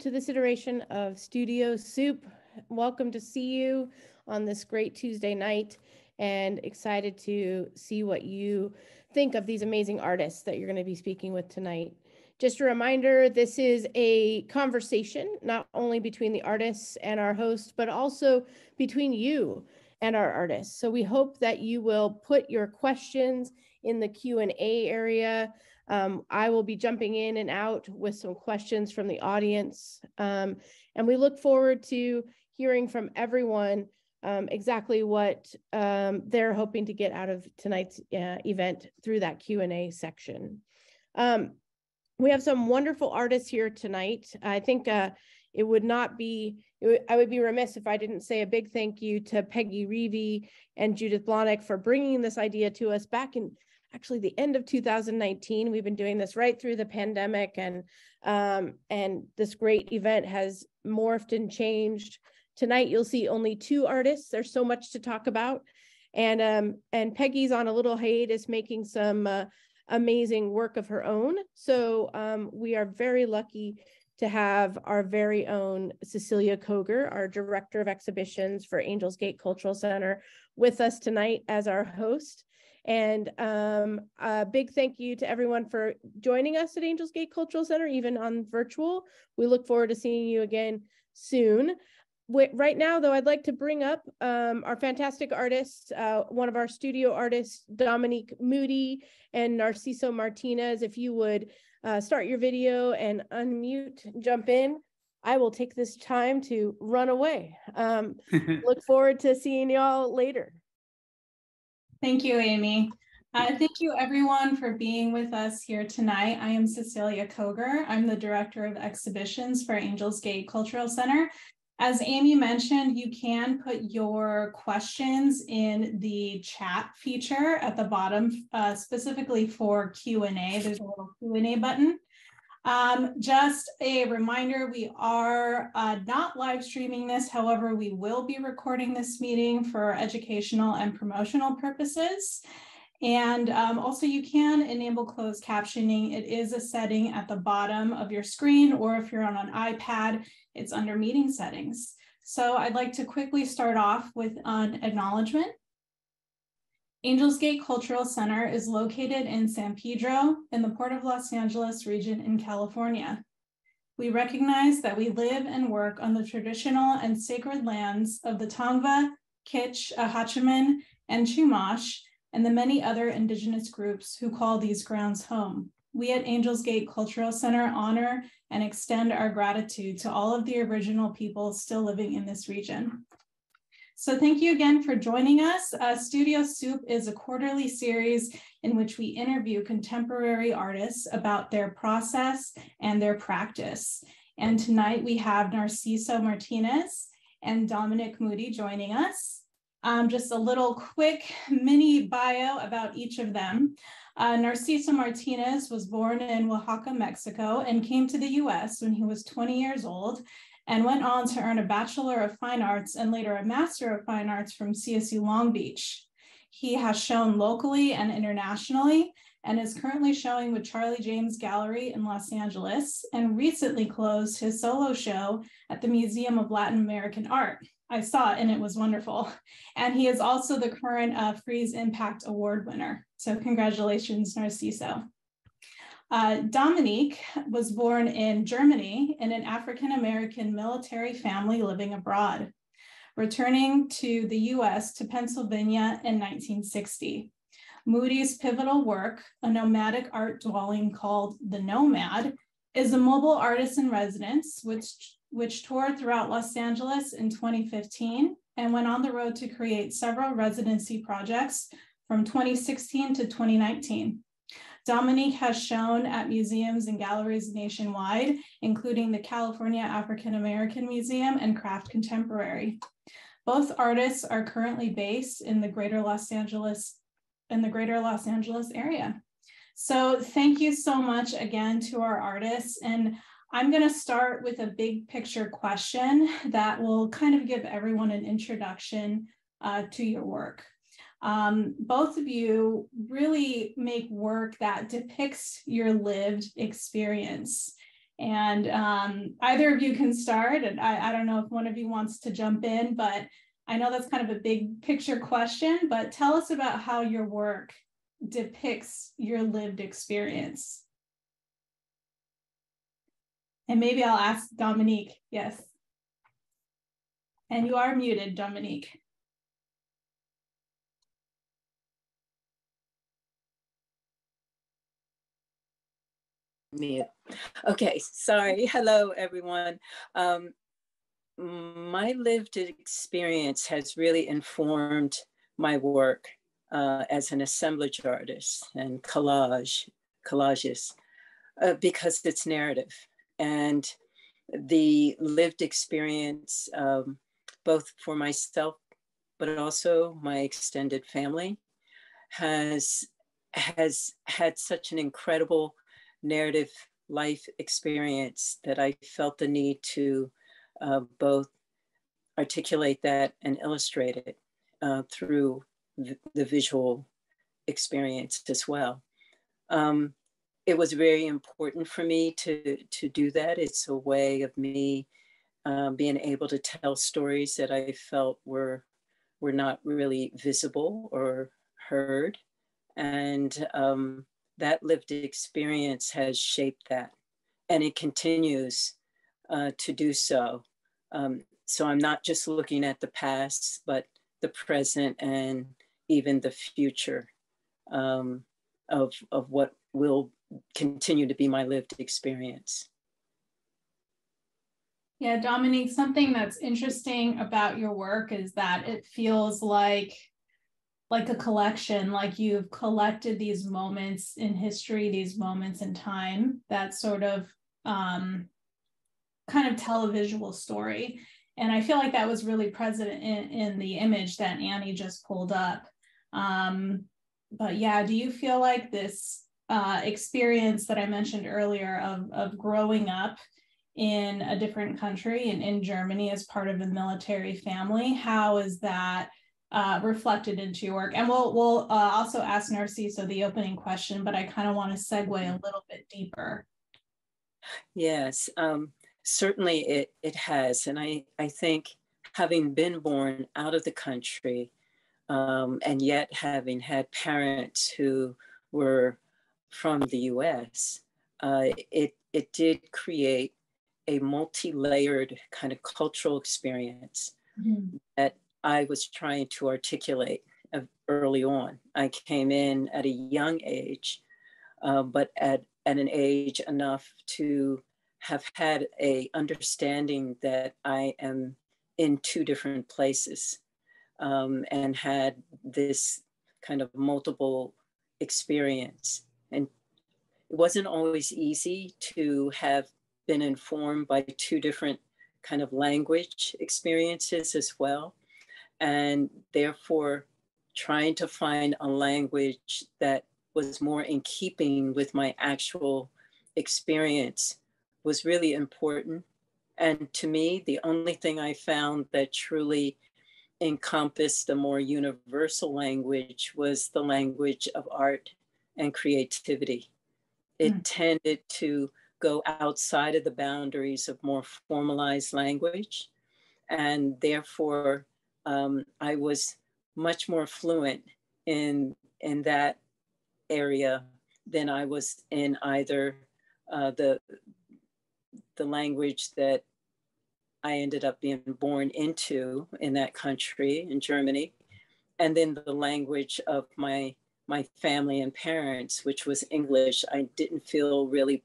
to this iteration of Studio Soup. Welcome to see you on this great Tuesday night and excited to see what you think of these amazing artists that you're going to be speaking with tonight. Just a reminder, this is a conversation, not only between the artists and our host, but also between you and our artists. So we hope that you will put your questions in the Q&A area. Um, I will be jumping in and out with some questions from the audience. Um, and we look forward to hearing from everyone um, exactly what um, they're hoping to get out of tonight's uh, event through that Q&A section. Um, we have some wonderful artists here tonight. I think uh, it would not be, I would be remiss if I didn't say a big thank you to Peggy Reavey and Judith Blonick for bringing this idea to us back in actually the end of 2019. We've been doing this right through the pandemic and, um, and this great event has morphed and changed. Tonight, you'll see only two artists. There's so much to talk about. And, um, and Peggy's on a little hiatus making some uh, amazing work of her own. So um, we are very lucky to have our very own Cecilia Koger, our Director of Exhibitions for Angels Gate Cultural Center, with us tonight as our host. And um, a big thank you to everyone for joining us at Angels Gate Cultural Center, even on virtual. We look forward to seeing you again soon right now, though, I'd like to bring up um, our fantastic artists, uh, one of our studio artists, Dominique Moody and Narsiso Martinez. If you would uh, start your video and unmute, jump in, I will take this time to run away. Um, look forward to seeing y'all later. Thank you, Amy. Uh, thank you everyone for being with us here tonight. I am Cecilia Koger. I'm the Director of Exhibitions for Angels Gate Cultural Center as Amy mentioned, you can put your questions in the chat feature at the bottom, uh, specifically for Q&A. There's a little Q&A button. Um, just a reminder, we are uh, not live streaming this. However, we will be recording this meeting for educational and promotional purposes. And um, also you can enable closed captioning. It is a setting at the bottom of your screen, or if you're on an iPad, it's under meeting settings. So I'd like to quickly start off with an acknowledgement. Angels Gate Cultural Center is located in San Pedro in the Port of Los Angeles region in California. We recognize that we live and work on the traditional and sacred lands of the Tongva, Kizh, Acjachemen, and Chumash, and the many other indigenous groups who call these grounds home. We at Angels Gate Cultural Center honor and extend our gratitude to all of the original people still living in this region. So thank you again for joining us. Uh, Studio Soup is a quarterly series in which we interview contemporary artists about their process and their practice. And tonight we have Narsiso Martinez and Dominique Moody joining us. Um, just a little quick mini bio about each of them. Uh, Narsiso Martinez was born in Oaxaca, Mexico, and came to the US when he was 20 years old and went on to earn a Bachelor of Fine Arts and later a Master of Fine Arts from CSU Long Beach. He has shown locally and internationally and is currently showing with Charlie James Gallery in Los Angeles and recently closed his solo show at the Museum of Latin American Art. I saw it and it was wonderful. And he is also the current uh, Frieze Impact Award winner. So congratulations, Narsiso. Uh, Dominique was born in Germany in an African-American military family living abroad, returning to the US to Pennsylvania in 1960. Moody's pivotal work, a nomadic art dwelling called The Nomad, is a mobile artist in residence, which which toured throughout Los Angeles in 2015 and went on the road to create several residency projects from 2016 to 2019. Dominique has shown at museums and galleries nationwide, including the California African American Museum and Craft Contemporary. Both artists are currently based in the greater Los Angeles in the greater Los Angeles area. So thank you so much again to our artists. And I'm going to start with a big picture question that will kind of give everyone an introduction uh, to your work. Um, both of you really make work that depicts your lived experience. And um, either of you can start. And I, I don't know if one of you wants to jump in, but I know that's kind of a big picture question, but tell us about how your work depicts your lived experience. And maybe I'll ask Dominique. Yes. And you are muted, Dominique. Mute. Okay, sorry. Hello, everyone. Um, my lived experience has really informed my work uh, as an assemblage artist and collage, collages, uh, because it's narrative. And the lived experience, um, both for myself, but also my extended family, has, has had such an incredible narrative life experience that I felt the need to uh, both articulate that and illustrate it uh, through the visual experience as well. Um, it was very important for me to, to do that. It's a way of me um, being able to tell stories that I felt were, were not really visible or heard. And um, that lived experience has shaped that. And it continues uh, to do so. Um, so I'm not just looking at the past, but the present and even the future um, of, of what will continue to be my lived experience. Yeah, Dominique, something that's interesting about your work is that it feels like like a collection, like you've collected these moments in history, these moments in time that sort of um, kind of tell a visual story. And I feel like that was really present in, in the image that Annie just pulled up. Um, but yeah, do you feel like this uh, experience that I mentioned earlier of, of growing up in a different country and in Germany as part of a military family, how is that uh, reflected into your work? And we'll, we'll uh, also ask Narsiso the opening question, but I kind of want to segue a little bit deeper. Yes, um, certainly it, it has. And I, I think having been born out of the country um, and yet having had parents who were from the US, uh, it, it did create a multi-layered kind of cultural experience mm-hmm. that I was trying to articulate early on. I came in at a young age, uh, but at, at an age enough to have had a understanding that I am in two different places um, and had this kind of multiple experience. And it wasn't always easy to have been informed by two different kind of language experiences as well. And therefore, trying to find a language that was more in keeping with my actual experience was really important. And to me, the only thing I found that truly encompassed a more universal language was the language of art and creativity. It mm. tended to go outside of the boundaries of more formalized language. And therefore, um, I was much more fluent in, in that area than I was in either uh, the, the language that I ended up being born into in that country, in Germany, and then the language of my my family and parents, which was English. I didn't feel really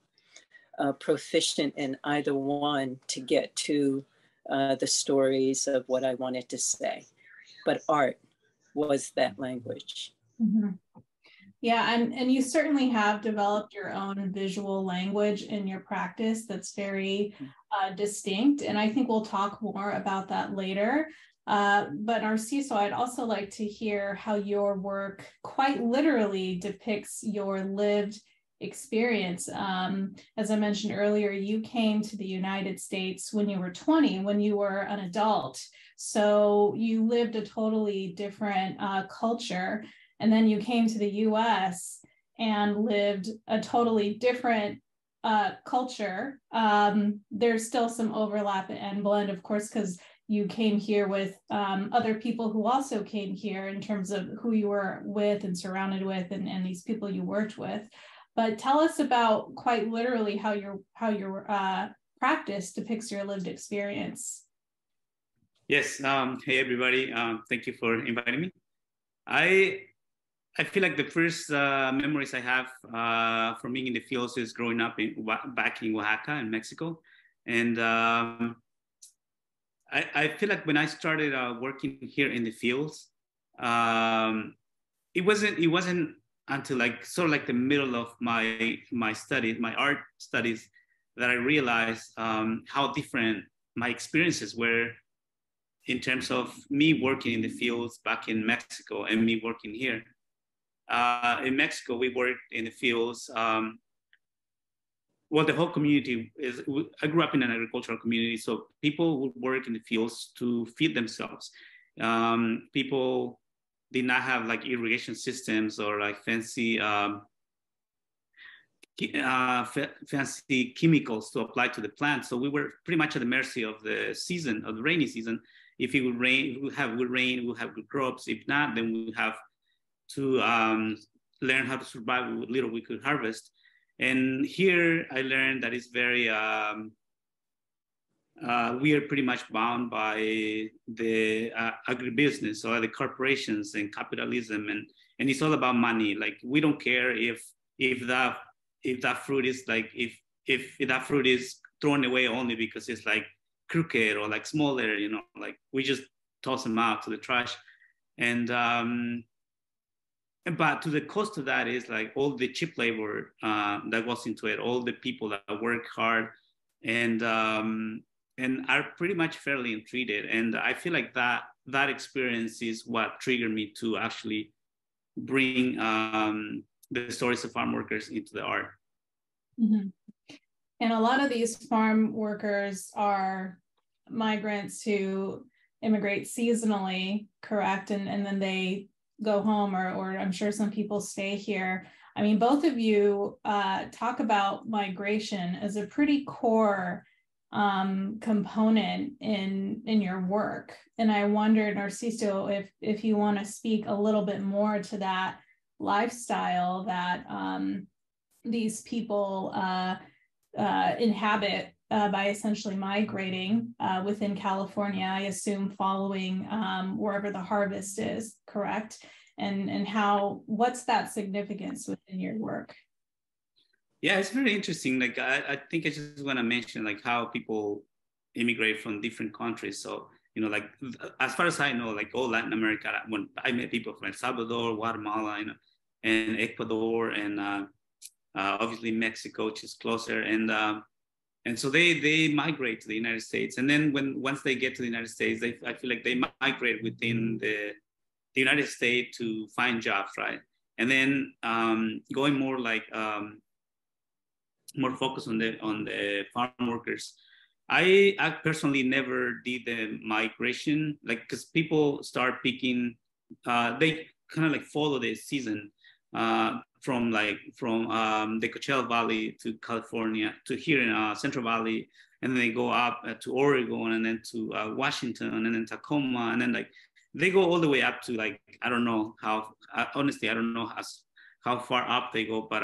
uh, proficient in either one to get to uh, the stories of what I wanted to say, but art was that language. Mm-hmm. Yeah, and, and you certainly have developed your own visual language in your practice that's very uh, distinct. And I think we'll talk more about that later. Uh, but Narsiso, I'd also like to hear how your work quite literally depicts your lived experience. Um, as I mentioned earlier, you came to the United States when you were 20, when you were an adult. So you lived a totally different uh, culture. And then you came to the US and lived a totally different uh, culture. Um, there's still some overlap and blend, of course, because you came here with um, other people who also came here in terms of who you were with and surrounded with and, and these people you worked with but tell us about quite literally how your how your uh, practice depicts your lived experience. Yes. Um, hey everybody. Um, thank you for inviting me. I I feel like the first uh, memories I have uh, from being in the fields is growing up in back in Oaxaca in Mexico, and um, I, I feel like when I started uh, working here in the fields, um, it wasn't it wasn't until like sort of like the middle of my my studies, my art studies, that I realized um, how different my experiences were in terms of me working in the fields back in Mexico and me working here. Uh, in Mexico, we worked in the fields. Um, well, the whole community is, I grew up in an agricultural community, so people would work in the fields to feed themselves. Um, people did not have like irrigation systems or like fancy um, uh, fancy chemicals to apply to the plant. So we were pretty much at the mercy of the season, of the rainy season. If it would rain, we would have good rain, we'll have good crops. If not, then we have to um, learn how to survive with little we could harvest. And here I learned that it's very um, uh, we are pretty much bound by the uh, agribusiness or the corporations and capitalism and and it's all about money. Like we don't care if if that if that fruit is like if if, that fruit is thrown away only because it's like crooked or like smaller you know like we just toss them out to the trash. And um but to the cost of that is like all the cheap labor uh, that goes into it all the people that work hard. And um, and are pretty much fairly treated. And I feel like that that experience is what triggered me to actually bring um, the stories of farm workers into the art. Mm-hmm. And a lot of these farm workers are migrants who immigrate seasonally, correct? And, and then they go home, or, or I'm sure some people stay here. I mean, both of you uh, talk about migration as a pretty core um, component in in your work. And I wonder, Narsiso, if if you want to speak a little bit more to that lifestyle that um, these people uh, uh, inhabit uh, by essentially migrating uh, within California, I assume following um, wherever the harvest is, correct? And and how what's that significance within your work? Yeah, it's very interesting. Like I, I think I just want to mention like how people immigrate from different countries. So you know, like as far as I know, like all Latin America, when I met people from El Salvador, Guatemala, you know, and Ecuador, and uh, uh, obviously Mexico, which is closer, and um, and so they they migrate to the United States, and then when once they get to the United States, they I feel like they migrate within the the United States to find jobs, right? And then um, going more like um, more focus on the on the farm workers. I, I personally never did the migration, like because people start picking, uh, they kind of like follow the season uh, from like from um, the Coachella Valley to California to here in uh, Central Valley, and then they go up uh, to Oregon and then to uh, Washington and then Tacoma, and then like they go all the way up to like I don't know how uh, honestly I don't know how how far up they go, but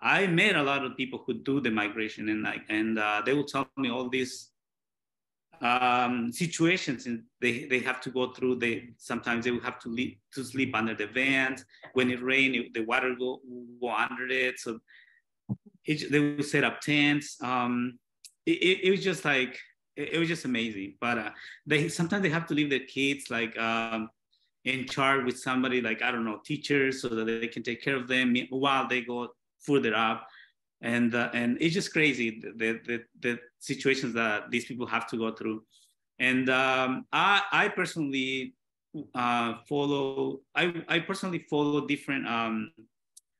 I met a lot of people who do the migration and like, and uh, they will tell me all these um, situations and they, they have to go through. They sometimes they will have to leave, to sleep under the vent. When it rains, the water go, go under it. So it, they will set up tents. Um, it, it, it was just like it, it, was just amazing. But uh, they sometimes they have to leave their kids like um, in charge with somebody like I don't know teachers so that they can take care of them while they go further up and uh, and it's just crazy the, the the situations that these people have to go through and um, I, I personally uh, follow I, I personally follow different um,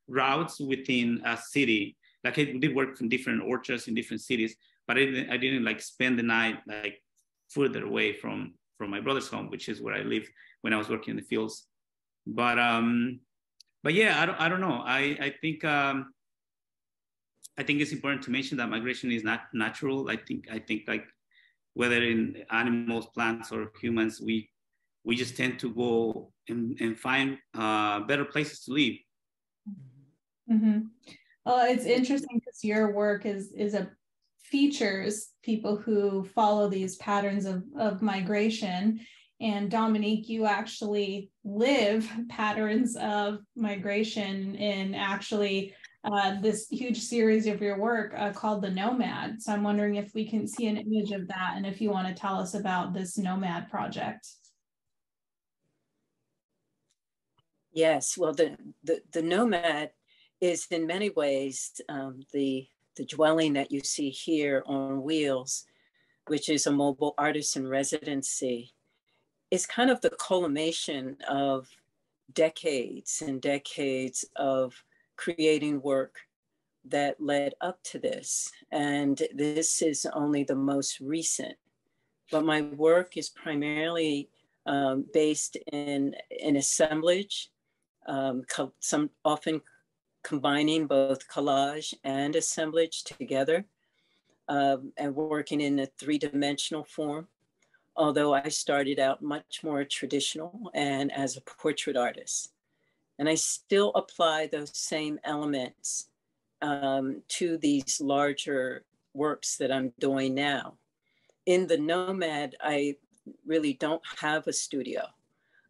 routes within a city. Like I did work from different orchards in different cities, but I didn't, I didn't like spend the night like further away from from my brother's home, which is where I lived when I was working in the fields. But um, but yeah, I don't I don't know. I I think um, I think it's important to mention that migration is not natural. I think I think like whether in animals, plants, or humans, we we just tend to go and, and find uh, better places to live. Mm-hmm. Well, it's interesting because your work is is a features people who follow these patterns of, of migration. And Dominique, you actually live patterns of migration in actually uh, this huge series of your work uh, called The Nomad. So I'm wondering if we can see an image of that and if you want to tell us about this Nomad project. Yes, well, the, the, the Nomad is in many ways um, the the dwelling that you see here on wheels, which is a mobile artisan residency, is kind of the culmination of decades and decades of creating work that led up to this. And this is only the most recent. But my work is primarily um, based in, an assemblage, um, some often combining both collage and assemblage together um, and working in a three-dimensional form. Although I started out much more traditional and as a portrait artist. And I still apply those same elements um, to these larger works that I'm doing now. In the Nomad, I really don't have a studio.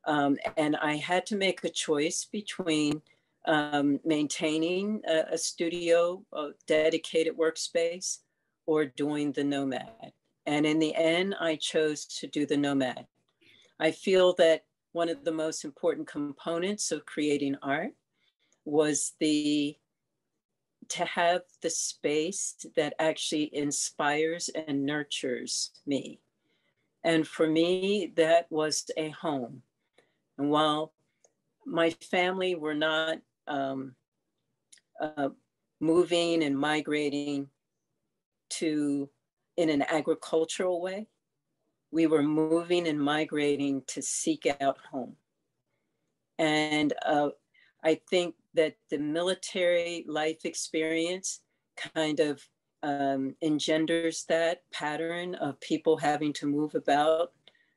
Um, and I had to make a choice between um, maintaining a, a studio, a dedicated workspace, or doing the Nomad. And in the end, I chose to do the Nomad. I feel that one of the most important components of creating art was the to have the space that actually inspires and nurtures me. And for me, that was a home. And while my family were not um, uh, moving and migrating to in an agricultural way. We were moving and migrating to seek out home. And uh, I think that the military life experience kind of um, engenders that pattern of people having to move about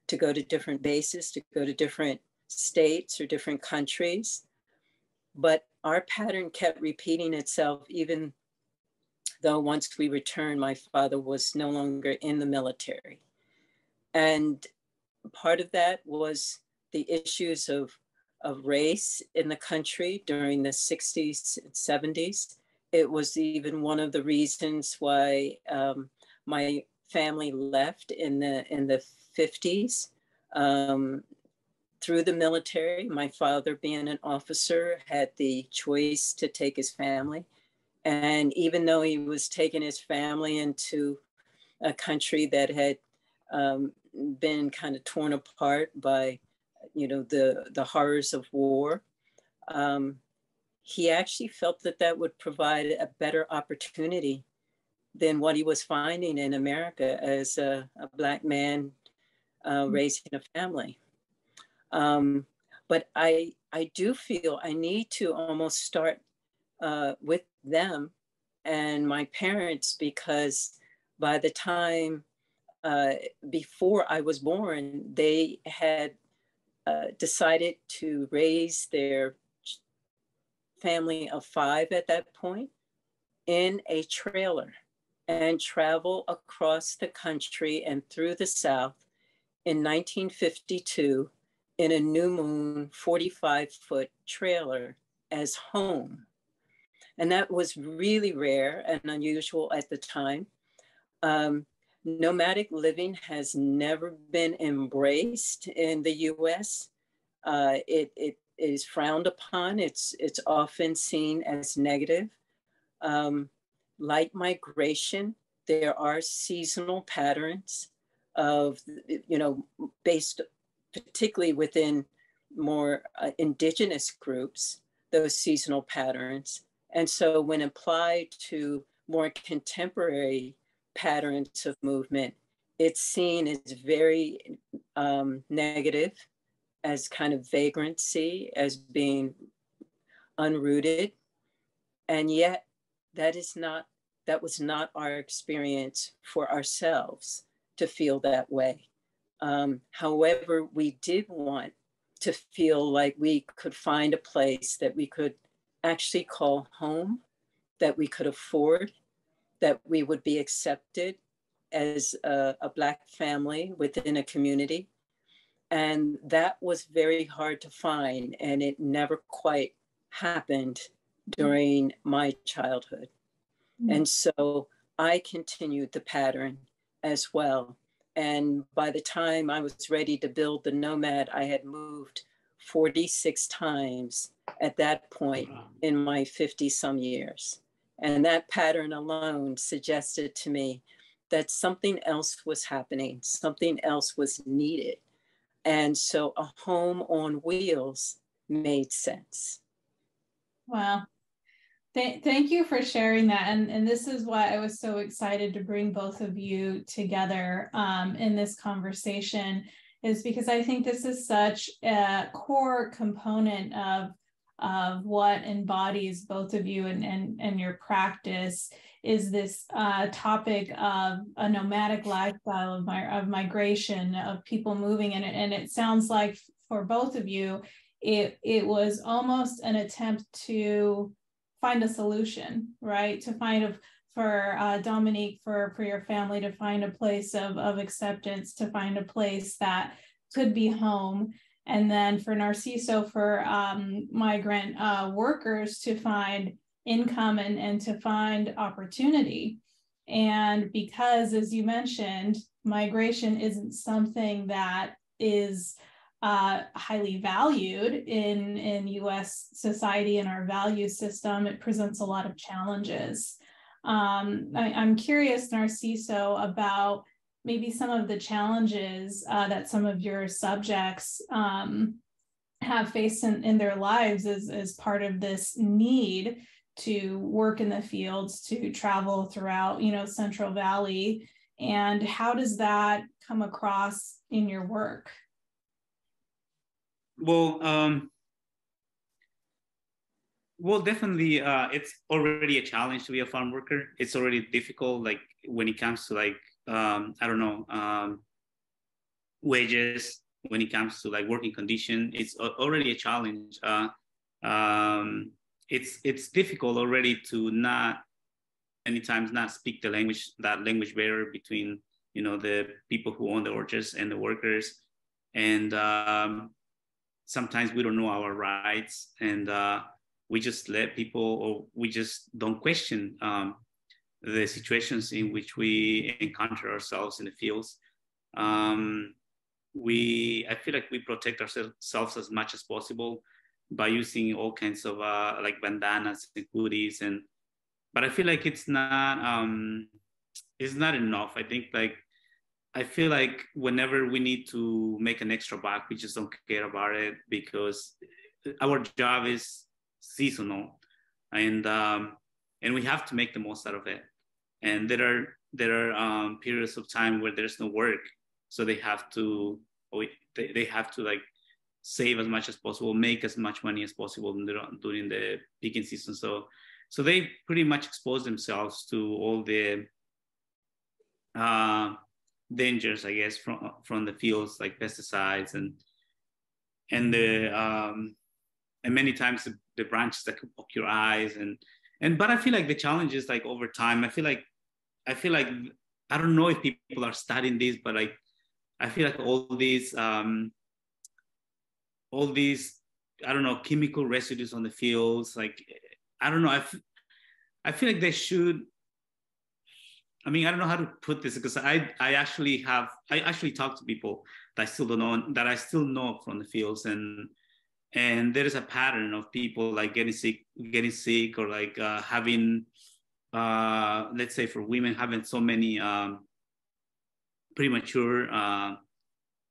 to go to different bases, to go to different states or different countries. But our pattern kept repeating itself, even though once we returned, my father was no longer in the military. And part of that was the issues of, of race in the country during the 60s and 70s. It was even one of the reasons why um, my family left in the in the 50s. Um, through the military. My father, being an officer, had the choice to take his family. And even though he was taking his family into a country that had um, been kind of torn apart by, you know, the, the horrors of war, um, he actually felt that that would provide a better opportunity than what he was finding in America as a, a Black man uh, mm. raising a family. Um, but I, I do feel I need to almost start uh, with them and my parents because by the time uh, before I was born, they had uh, decided to raise their family of five at that point in a trailer and travel across the country and through the South in 1952 in a new moon 45 foot trailer as home. And that was really rare and unusual at the time. Um, nomadic living has never been embraced in the US. Uh, it, it is frowned upon, it's, it's often seen as negative. Um, like migration, there are seasonal patterns of, you know, based particularly within more uh, indigenous groups, those seasonal patterns. And so when applied to more contemporary patterns of movement, it's seen as very um, negative, as kind of vagrancy, as being unrooted. And yet, that is not, that was not our experience for ourselves to feel that way. Um, however, we did want to feel like we could find a place that we could actually call home, that we could afford, that we would be accepted as a, a Black family within a community. And that was very hard to find, and it never quite happened during my childhood. Mm-hmm. And so I continued the pattern as well. And by the time I was ready to build the Nomad, I had moved 46 times at that point in my 50 some years. And that pattern alone suggested to me that something else was happening, something else was needed. And so a home on wheels made sense. Wow. Th- thank you for sharing that. And, and this is why I was so excited to bring both of you together um, in this conversation, is because I think this is such a core component of, of what embodies both of you and, and, and your practice is this uh, topic of a nomadic lifestyle of, my, of migration, of people moving. And, and it sounds like for both of you, it, it was almost an attempt to find a solution, right? To find a for uh, Dominique, for for your family to find a place of of acceptance, to find a place that could be home, and then for Narsiso, for um, migrant uh, workers to find income and and to find opportunity. And because, as you mentioned, migration isn't something that is uh, highly valued in, in US society and our value system, it presents a lot of challenges. Um, I, am curious, Narsiso, about maybe some of the challenges uh, that some of your subjects um, have faced in, in their lives as, as part of this need to work in the fields, to travel throughout, you know, Central Valley. And how does that come across in your work? Well, um, well, definitely, uh, it's already a challenge to be a farm worker. It's already difficult, like when it comes to like um, I don't know um, wages. When it comes to like working condition, it's already a challenge. Uh, um, it's it's difficult already to not many times not speak the language that language barrier between you know the people who own the orchards and the workers and um, sometimes we don't know our rights and uh, we just let people or we just don't question um, the situations in which we encounter ourselves in the fields um, we i feel like we protect ourselves as much as possible by using all kinds of uh, like bandanas and hoodies and but i feel like it's not um, it's not enough i think like I feel like whenever we need to make an extra buck, we just don't care about it because our job is seasonal, and um, and we have to make the most out of it. And there are there are um, periods of time where there's no work, so they have to they, they have to like save as much as possible, make as much money as possible during the picking season. So so they pretty much expose themselves to all the uh, dangers, I guess, from from the fields like pesticides and and the um, and many times the, the branches that could poke your eyes and and but I feel like the challenge is like over time. I feel like I feel like I don't know if people are studying this, but like I feel like all these um, all these I don't know chemical residues on the fields. Like I don't know. I, f- I feel like they should I mean, I don't know how to put this because I, I actually have, I actually talk to people that I still don't know, that I still know from the fields, and and there is a pattern of people like getting sick, getting sick, or like uh, having, uh, let's say for women having so many um, premature uh,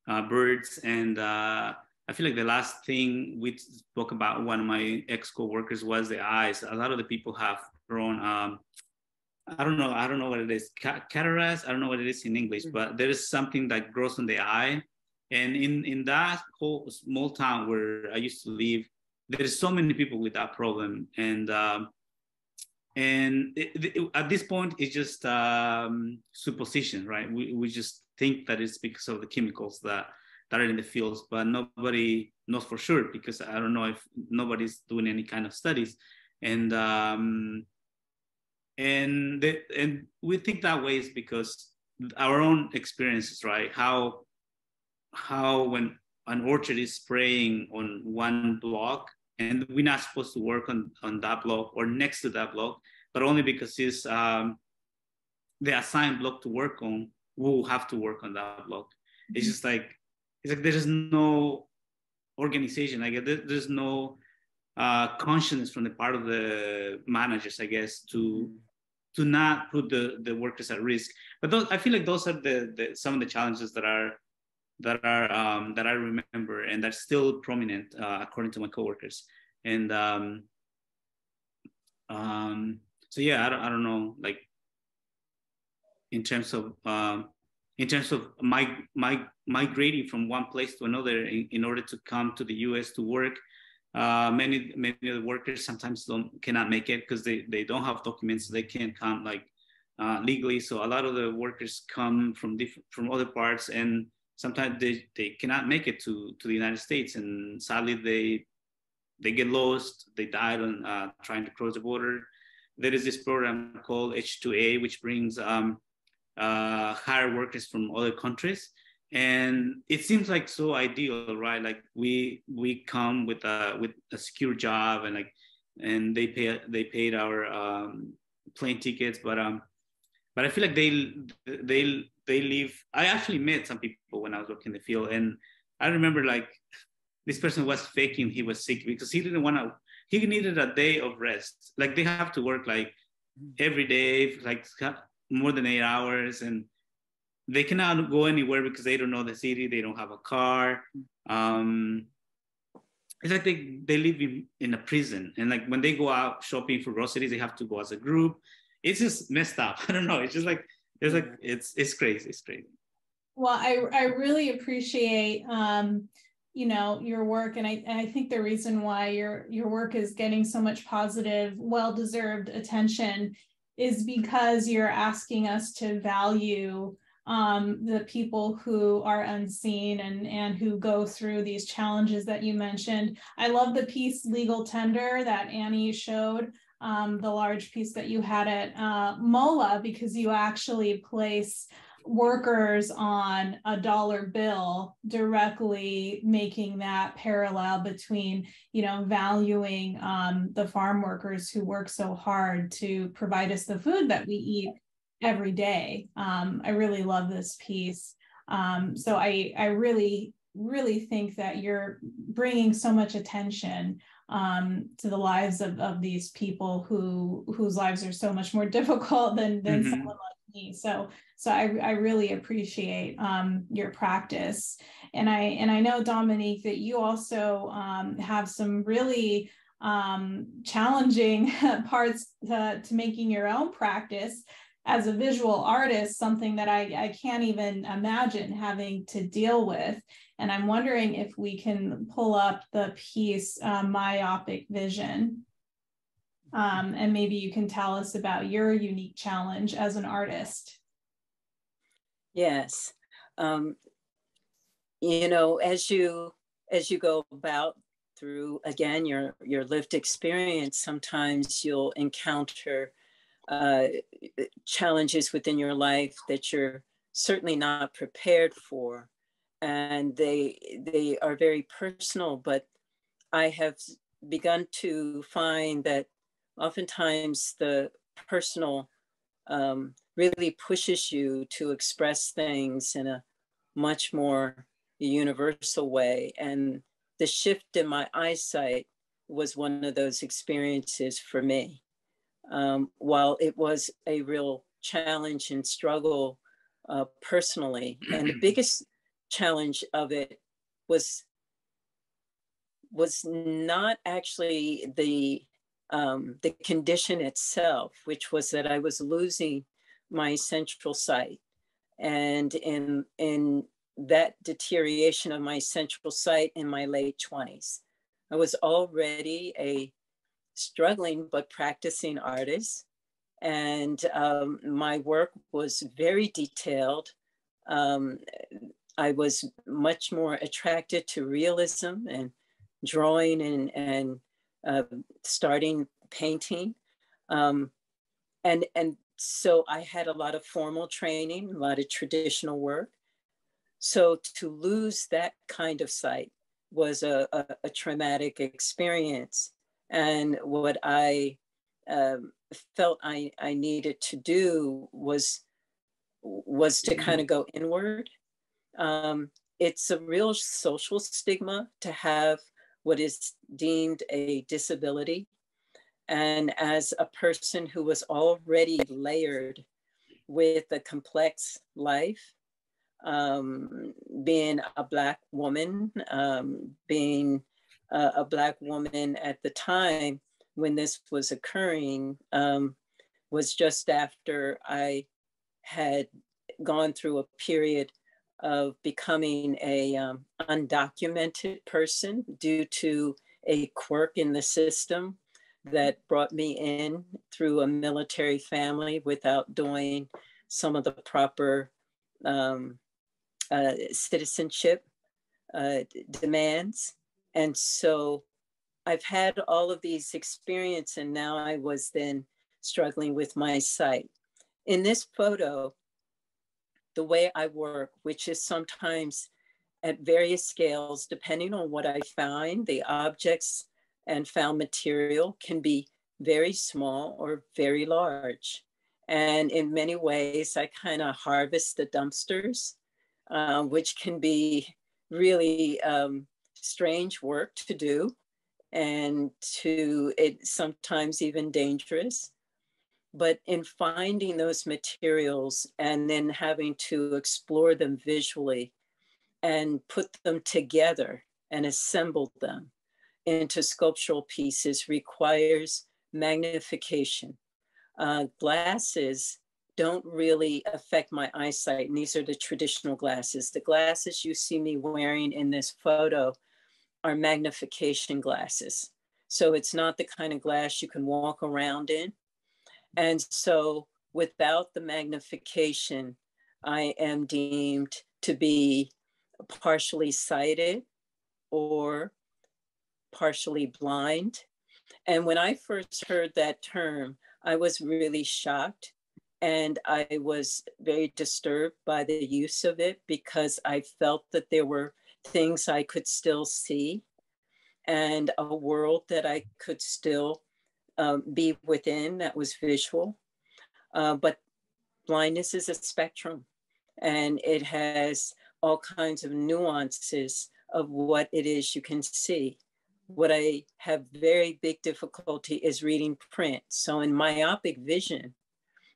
uh, birds, and uh, I feel like the last thing we spoke about one of my ex co-workers was the eyes. A lot of the people have grown. Um, I don't know. I don't know what it is. Cataracts. I don't know what it is in English, mm. but there is something that grows on the eye. And in in that whole small town where I used to live, there's so many people with that problem. And um, and it, it, at this point, it's just um, supposition, right? We we just think that it's because of the chemicals that that are in the fields, but nobody knows for sure because I don't know if nobody's doing any kind of studies. And um, and the, and we think that way is because our own experiences, right? How how when an orchard is spraying on one block and we're not supposed to work on on that block or next to that block, but only because it's um, the assigned block to work on, we'll have to work on that block. It's mm-hmm. just like it's like there's no organization. Like there's no uh, conscience from the part of the managers, I guess, to mm-hmm to not put the, the workers at risk. But those, I feel like those are the, the some of the challenges that are that are um, that I remember and that's still prominent uh, according to my coworkers. And um, um, so yeah, I don't, I don't know, like in terms of um, in terms of my my migrating from one place to another in, in order to come to the U.S. to work. Uh, many many of the workers sometimes don't cannot make it because they, they don't have documents so they can't come like uh, legally so a lot of the workers come from different from other parts and sometimes they, they cannot make it to to the united states and sadly they they get lost. They die on uh, trying to cross the border. There is this program called h2a which brings um, uh, hire workers from other countries. And it seems like so ideal right? Like we we come with a with a secure job and like and they pay they paid our um, plane tickets but um but i feel like they they they leave i actually met some people when i was working in the field and i remember like this person was faking he was sick because he didn't want to he needed a day of rest. Like they have to work like every day like more than eight hours and they cannot go anywhere because they don't know the city they don't have a car. Um, it's like they, they live in, in a prison and like when they go out shopping for groceries they have to go as a group. It's just messed up. I don't know. It's just like it's like it's it's crazy it's crazy well i i really appreciate um you know your work and I, and I think the reason why your your work is getting so much positive well deserved attention is because you're asking us to value um, the people who are unseen and, and who go through these challenges that you mentioned. I love the piece Legal Tender that Annie showed, um, the large piece that you had at uh, MOLA, because you actually place workers on a dollar bill directly making that parallel between you know valuing um, the farm workers who work so hard to provide us the food that we eat every day. Um, I really love this piece. Um, so I, I really, really think that you're bringing so much attention um, to the lives of, of these people who whose lives are so much more difficult than than mm-hmm. someone like me. So so I, I really appreciate um, your practice, and I and I know Dominique that you also um, have some really um, challenging parts to, to making your own practice as a visual artist, something that I, I can't even imagine having to deal with. And I'm wondering if we can pull up the piece uh, Myopic Vision. Um, and maybe you can tell us about your unique challenge as an artist. Yes. Um, you know, as you as you go about through again your your lived experience, sometimes you'll encounter uh, challenges within your life that you're certainly not prepared for and they they are very personal but i have begun to find that oftentimes the personal um, really pushes you to express things in a much more universal way and the shift in my eyesight was one of those experiences for me um, while it was a real challenge and struggle uh, personally. And the biggest challenge of it was was not actually the um, the condition itself, which was that I was losing my central sight, and in in that deterioration of my central sight in my late twenties, I was already a struggling but practicing artist, and um, my work was very detailed. Um, I was much more attracted to realism and drawing and, and uh, starting painting. Um, and, and so I had a lot of formal training, a lot of traditional work. So to lose that kind of sight was a, a, a traumatic experience. And what I um, felt I, I needed to do was was to kind of go inward. Um, it's a real social stigma to have what is deemed a disability. And as a person who was already layered with a complex life, um, being a Black woman, um, being a, Black woman at the time when this was occurring, um, was just after I had gone through a period of becoming a um, undocumented person due to a quirk in the system that brought me in through a military family without doing some of the proper um, uh, citizenship uh, demands. And so I've had all of these experiences, and now I was then struggling with my sight. In this photo, the way I work, which is sometimes at various scales, depending on what I find, the objects and found material can be very small or very large. And in many ways, I kind of harvest the dumpsters, uh, which can be really um, strange work to do and to it sometimes even dangerous but in finding those materials and then having to explore them visually and put them together and assemble them into sculptural pieces requires magnification. Uh, glasses don't really affect my eyesight, and these are the traditional glasses. The glasses you see me wearing in this photo are magnification glasses. So it's not the kind of glass you can walk around in. And so without the magnification, I am deemed to be partially sighted or partially blind. And when I first heard that term, I was really shocked and I was very disturbed by the use of it because I felt that there were things I could still see and a world that I could still um, be within that was visual. Uh, but blindness is a spectrum and it has all kinds of nuances of what it is you can see. What I have very big difficulty is reading print. So in myopic vision,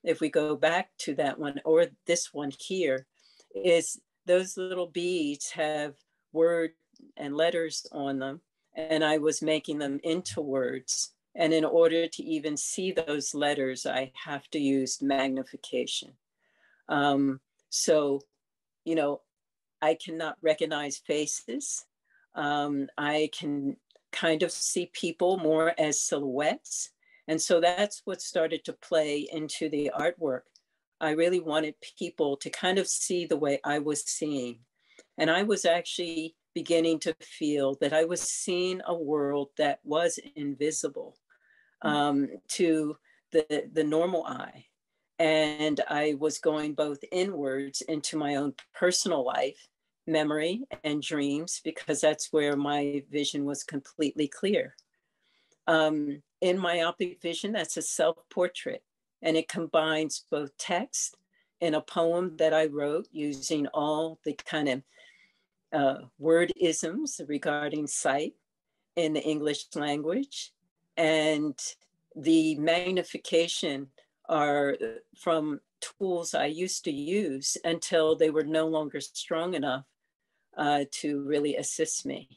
if we go back to that one or this one here, is those little beads have word and letters on them. And I was making them into words. And in order to even see those letters, I have to use magnification. Um, so, you know, I cannot recognize faces. Um, I can kind of see people more as silhouettes. And so that's what started to play into the artwork. I really wanted people to kind of see the way I was seeing. And I was actually beginning to feel that I was seeing a world that was invisible. Mm. um, to the, the normal eye. And I was going both inwards into my own personal life, memory, and dreams, because that's where my vision was completely clear. Um, in myopic vision, that's a self portrait, and it combines both text and a poem that I wrote using all the kind of uh, word isms regarding sight in the English language and the magnification are from tools I used to use until they were no longer strong enough uh, to really assist me.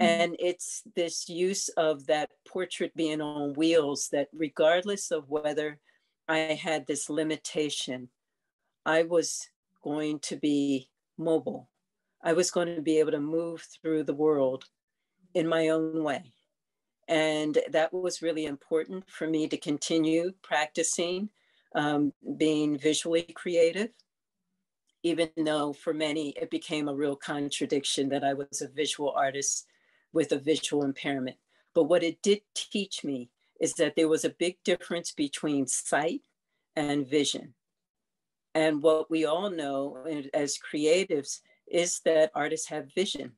Mm-hmm. And it's this use of that portrait being on wheels that, regardless of whether I had this limitation, I was going to be mobile. I was going to be able to move through the world in my own way. And that was really important for me to continue practicing um, being visually creative, even though for many it became a real contradiction that I was a visual artist with a visual impairment. But what it did teach me is that there was a big difference between sight and vision. And what we all know as creatives is that artists have vision.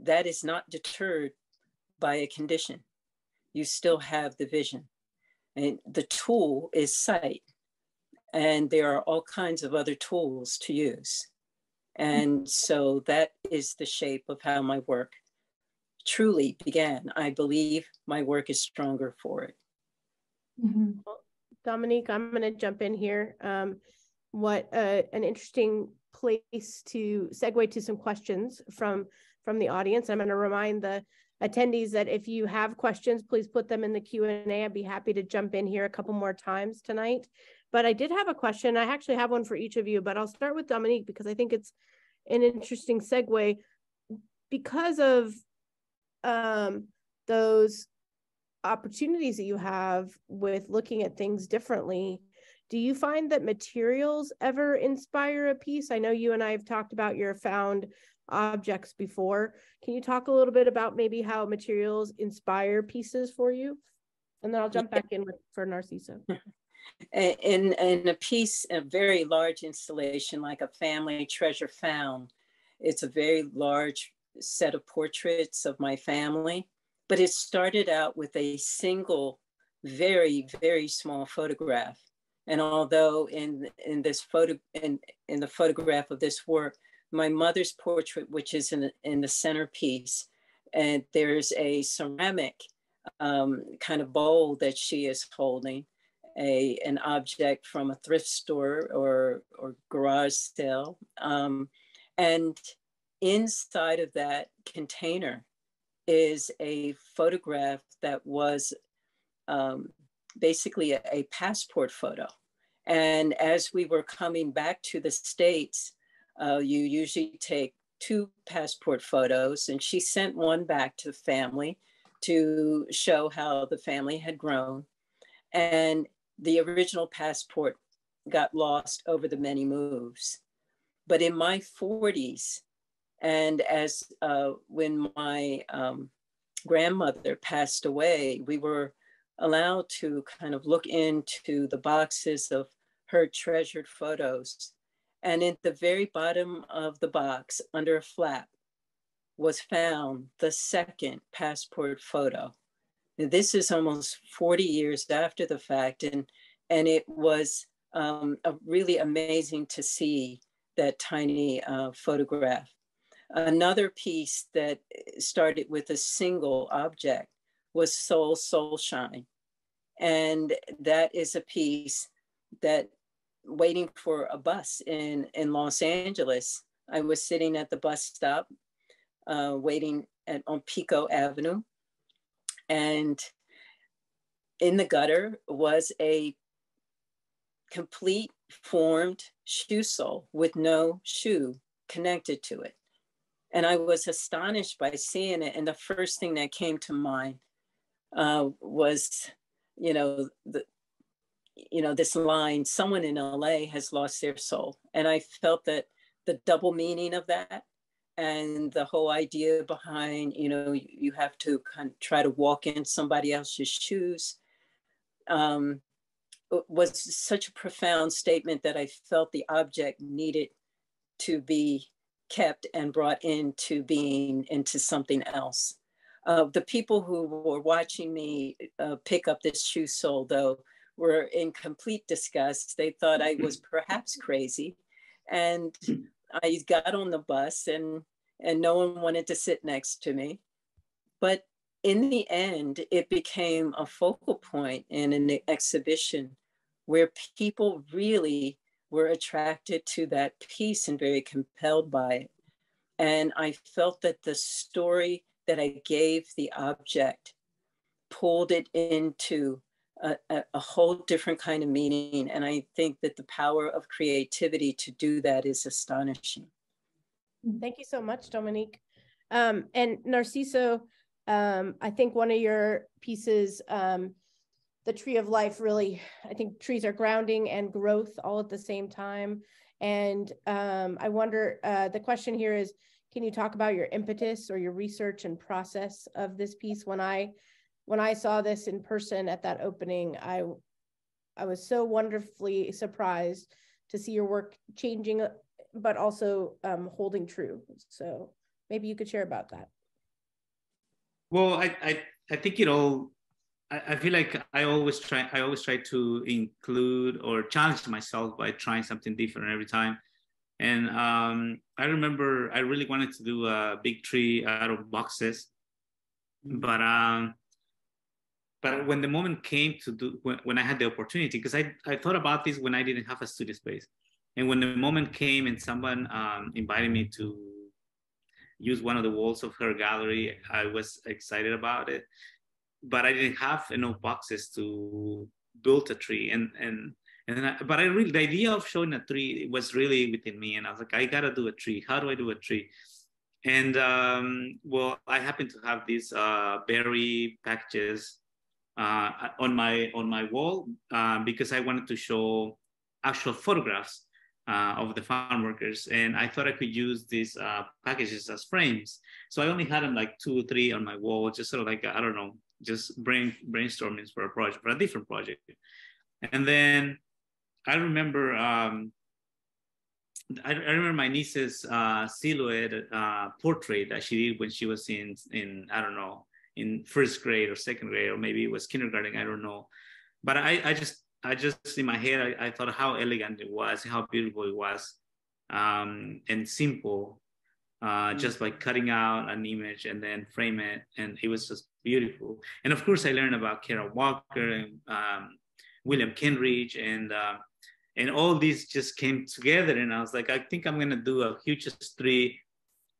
That is not deterred by a condition. You still have the vision. And the tool is sight. And there are all kinds of other tools to use. And so that is the shape of how my work truly began. I believe my work is stronger for it. Mm-hmm. Well, Dominique, I'm going to jump in here. Um, what uh, an interesting place to segue to some questions from from the audience. I'm going to remind the attendees that if you have questions, please put them in the Q&A. I'd be happy to jump in here a couple more times tonight. But I did have a question. I actually have one for each of you, but I'll start with Dominique because I think it's an interesting segue because of um, those opportunities that you have with looking at things differently do you find that materials ever inspire a piece i know you and i have talked about your found objects before. Can you talk a little bit about maybe how materials inspire pieces for you? And then i'll jump back in with for Narsiso in in a piece a very large installation like a family treasure found it's a very large set of portraits of my family, but it started out with a single, very, very small photograph. And although in, in this photo, in, in the photograph of this work, my mother's portrait, which is in, in the centerpiece, and there's a ceramic um, kind of bowl that she is holding, a, an object from a thrift store or, or garage sale. Um, and inside of that container is a photograph that was um, basically a, a, passport photo. And as we were coming back to the States, uh, you usually take two passport photos, and she sent one back to the family to show how the family had grown. And the original passport got lost over the many moves. But in my 40s, and as uh, when my um, grandmother passed away, we were allowed to kind of look into the boxes of her treasured photos. And in the very bottom of the box, under a flap, was found the second passport photo. This is almost 40 years after the fact. And, and it was um, really amazing to see that tiny uh, photograph. Another piece that started with a single object was Soul Soul Shine. And that is a piece that waiting for a bus in, in Los Angeles. I was sitting at the bus stop uh, waiting at, on Pico Avenue. And in the gutter was a complete formed shoe sole with no shoe connected to it. And I was astonished by seeing it. And the first thing that came to mind uh, was, you know, the, you know, this line, someone in LA has lost their soul. And I felt that the double meaning of that and the whole idea behind, you know, you, you have to kind of try to walk in somebody else's shoes um, was such a profound statement that I felt the object needed to be kept and brought into being into something else. Uh, the people who were watching me uh, pick up this shoe sole, though, were in complete disgust. They thought I was mm-hmm. perhaps crazy. And mm-hmm. I got on the bus and, and no one wanted to sit next to me. But in the end, it became a focal point in an exhibition where people really were attracted to that piece and very compelled by it. And I felt that the story that I gave the object pulled it into a, a, whole different kind of meaning. And I think that the power of creativity to do that is astonishing. Thank you so much, Dominique. Um, and Narsiso, um, I think one of your pieces, um, the tree of life, really, I think trees are grounding and growth all at the same time. And um, I wonder, uh, the question here is, can you talk about your impetus or your research and process of this piece? When I when I saw this in person at that opening, I I was so wonderfully surprised to see your work changing, but also um, holding true. So maybe you could share about that. Well, I I, I think it all. I, I feel like I always try. I always try to include or challenge myself by trying something different every time. And um, I remember I really wanted to do a big tree out of boxes, but um, but when the moment came to do when, when I had the opportunity, because I, I thought about this when I didn't have a studio space. And when the moment came and someone um, invited me to use one of the walls of her gallery, I was excited about it. But I didn't have enough boxes to build a tree. And and and then I, but I really the idea of showing a tree was really within me. And I was like, I gotta do a tree. How do I do a tree? And um, well, I happen to have these uh, berry packages uh, on my on my wall uh, because I wanted to show actual photographs uh, of the farm workers, and I thought I could use these uh, packages as frames. So I only had them like two or three on my wall, just sort of like I don't know, just brain brainstorming for a project, for a different project. And then I remember um, I, remember my niece's uh, silhouette uh, portrait that she did when she was in in I don't know in first grade or second grade, or maybe it was kindergarten, I don't know. But I, I just, I just in my head, I, I thought how elegant it was, how beautiful it was, um, and simple, uh, mm-hmm. just by cutting out an image and then frame it, and it was just beautiful. And of course, I learned about Kara Walker and um, William Kentridge, and uh, and all these just came together, and I was like, I think I'm gonna do a huge tree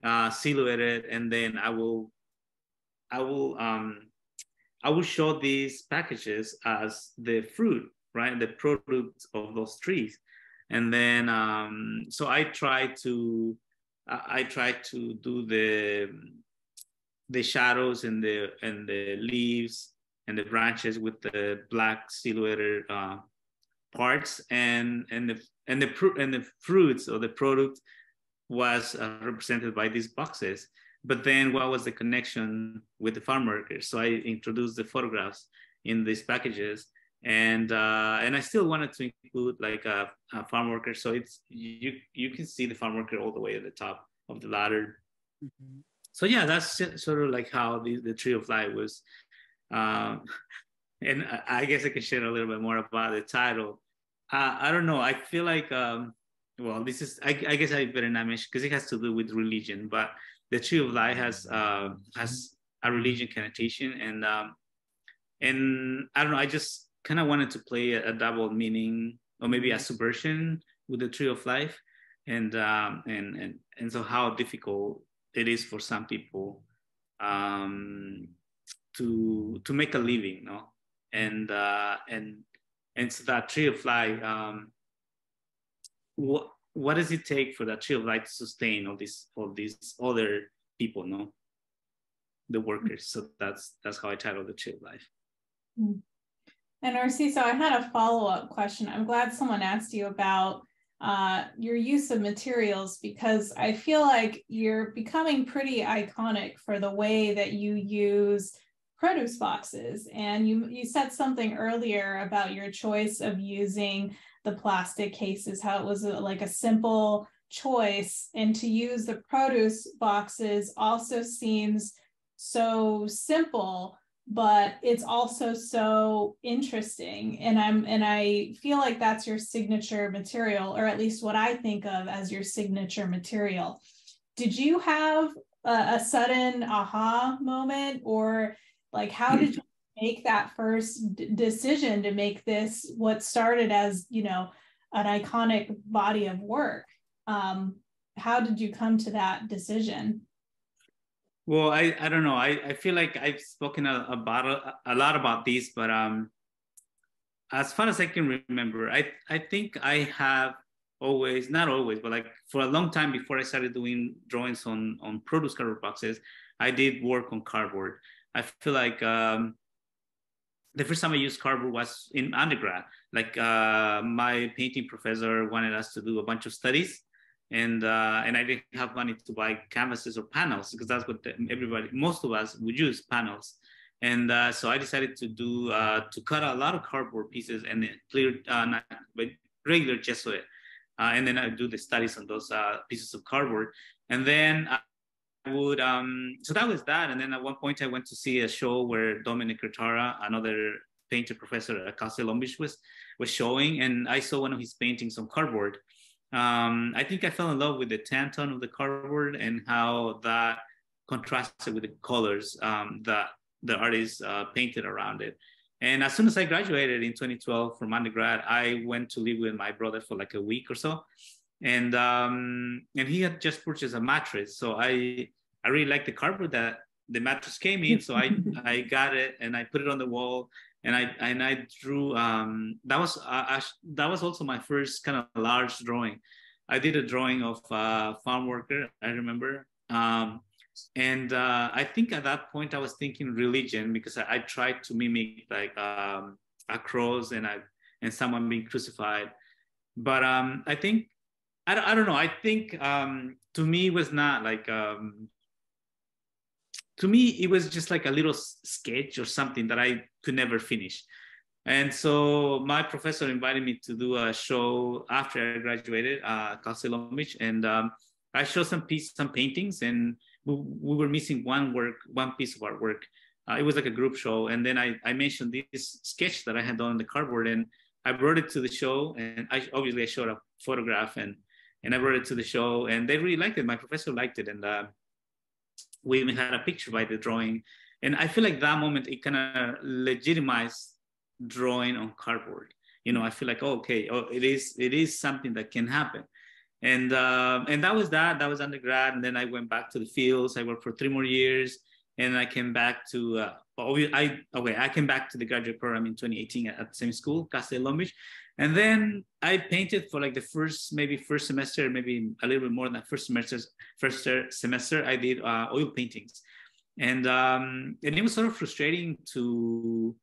uh, silhouetted, and then I will I will um, I will show these packages as the fruit, right? The product of those trees. And then um, so I try to I try to do the the shadows and the and the leaves and the branches with the black silhouetted uh, parts and and the and the and the fruits or the product was uh, represented by these boxes but then what was the connection with the farm workers? So I introduced the photographs in these packages and uh, and I still wanted to include like a, a, farm worker. So it's you you can see the farm worker all the way at the top of the ladder. Mm-hmm. So yeah, that's sort of like how the, the tree of life was. Um, and I guess I can share a little bit more about the title. Uh, I don't know. I feel like um, well, this is I, I guess I better not mention because it has to do with religion, but the tree of life has uh, has a religion connotation, and um, and I don't know. I just kind of wanted to play a, a, double meaning or maybe a subversion with the tree of life, and um, and and and so how difficult it is for some people um, to to make a living, no, and uh, and and so that tree of life. Um, what what does it take for that child life to sustain all these all these other people no the workers so that's that's how i titled the child life hmm. and so I had a follow-up question. I'm glad someone asked you about uh, your use of materials because I feel like you're becoming pretty iconic for the way that you use produce boxes. And you you said something earlier about your choice of using the plastic cases, how it was a, like a simple choice. And to use the produce boxes also seems so simple, but it's also so interesting. And I'm and I feel like that's your signature material, or at least what I think of as your signature material. Did you have a, a sudden aha moment, or like how did you make that first d- decision to make this what started as you know an iconic body of work um, how did you come to that decision Well, I, I don't know. I, I feel like I've spoken a, about a, a lot about these but um, as far as I can remember, I, I think I have always, not always, but like for a long time before I started doing drawings on, on produce cardboard boxes, I did work on cardboard. I feel like um, the first time I used cardboard was in undergrad. Like uh, my painting professor wanted us to do a bunch of studies and uh, and I didn't have money to buy canvases or panels because that's what everybody, most of us would use panels. And uh, so I decided to do uh, to cut a lot of cardboard pieces and then clear, uh, not, but regular gesso. Uh, and then I do the studies on those pieces of cardboard. And then would, um, so that was that. And then at one point I went to see a show where Dominic Rutara, another painter professor at Cal State was, was showing. And I saw one of his paintings on cardboard um, I think I fell in love with the tan tone of the cardboard and how that contrasted with the colors um, that the artist uh, painted around it. And as soon as I graduated in 2012 from undergrad, I went to live with my brother for like a week or so. And um, and he had just purchased a mattress. So I I really liked the carpet that the mattress came in. So I I got it and I put it on the wall and I and I drew. Um, that was uh, that was also my first kind of large drawing. I did a drawing of a farm worker. I remember, um, and uh, I think at that point I was thinking religion because I, I tried to mimic like um, a cross and I and someone being crucified. But um, I think I don't, I don't know. I think um, to me it was not like um, to me it was just like a little sketch or something that i could never finish and so my professor invited me to do a show after i graduated uh, Beach and um, i showed some piece some paintings and we, we, were missing one work one piece of artwork uh, it was like a group show and then I, I mentioned this sketch that i had done on the cardboard and i brought it to the show and i obviously i showed a photograph and and i brought it to the show and they really liked it my professor liked it and uh, we even had a picture by the drawing. And I feel like that moment, it kind of legitimized drawing on cardboard. You know, I feel like, oh, okay, oh, it is, it is something that can happen. And, uh, and that was that, that was undergrad. And then I went back to the fields. I worked for three more years and I came back to, uh, I, okay, I came back to the graduate program in 2018 at, the same school, Cal State Long Beach. And then I painted for like the first, maybe first semester, maybe a little bit more than first semester. First semester, I did uh, oil paintings, and um, and it was sort of frustrating to.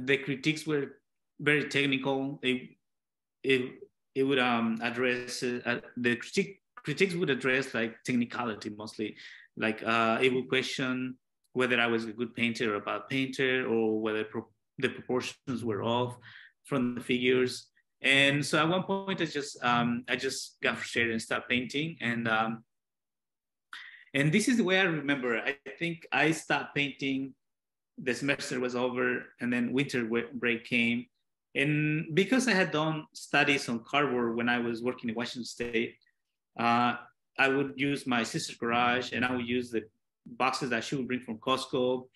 The critiques were very technical. It it it would um address uh, the critique critics would address like technicality mostly, like uh, it would question whether I was a good painter or a bad painter, or whether pro- the proportions were off from the figures. And so at one point, I just um, I just got frustrated and stopped painting. And um, and this is the way I remember. I think I stopped painting. The semester was over, and then winter break came. And because I had done studies on cardboard when I was working in Washington State, uh, I would use my sister's garage, and I would use the boxes that she would bring from Costco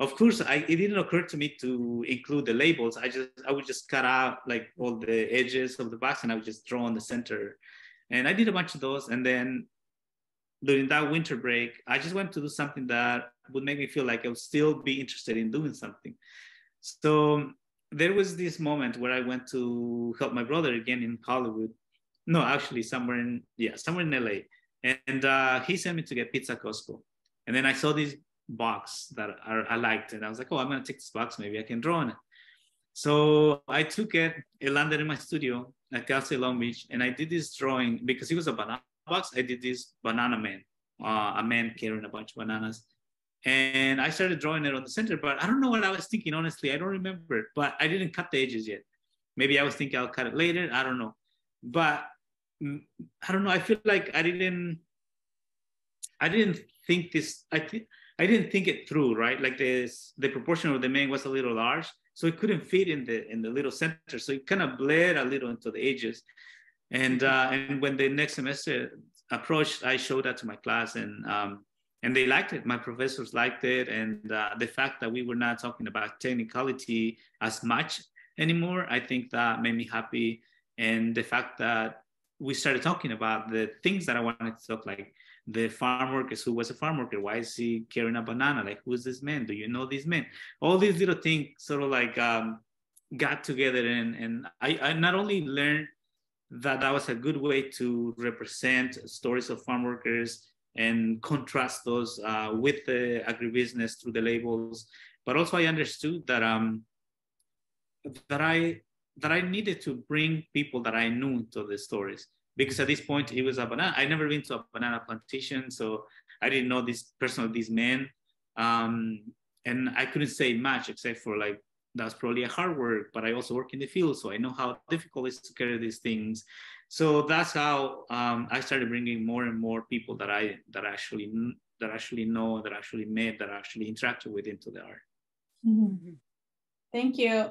of course I, it didn't occur to me to include the labels. I just i would just cut out like all the edges of the box and i would just draw on the center. And i did a bunch of those. And then during that winter break i just went to do something that would make me feel like i would still be interested in doing something. So there was this moment where i went to help my brother again in hollywood. No actually somewhere in yeah somewhere in la and uh, he sent me to get pizza costco. And then i saw these box that I, I liked. And I was like, oh, I'm going to take this box. Maybe I can draw on it. So I took it, it landed in my studio at State Long Beach, and I did this drawing because it was a banana box. I did this banana man, uh, a man carrying a bunch of bananas. And I started drawing it on the center, but I don't know what I was thinking, honestly. I don't remember, but I didn't cut the edges yet. Maybe I was thinking I'll cut it later. I don't know. But mm, I don't know. I feel like I didn't, I didn't think this, I think, I didn't think it through, right? Like this, the proportion of the main was a little large, so it couldn't fit in the in the little center. So it kind of bled a little into the edges. And uh, and when the next semester approached, I showed that to my class, and um, and they liked it. My professors liked it, and uh, the fact that we were not talking about technicality as much anymore, I think that made me happy. And the fact that we started talking about the things that I wanted to talk like the farm workers who was a farm worker why is he carrying a banana? Like who's this man? Do you know this man all these little things sort of like um, got together and and I, I not only learned that that was a good way to represent stories of farm workers and contrast those uh, with the agribusiness through the labels but also i understood that um that i that i needed to bring people that i knew into the stories because at this point it was a banana. I never been to a banana plantation, so I didn't know this person or these men, um, and I couldn't say much except for like that's probably a hard work. But I also work in the field, so I know how difficult it is to carry these things. So that's how um, I started bringing more and more people that I that I actually that actually know, that actually met, that actually interacted with into the art. Mm-hmm. Thank you.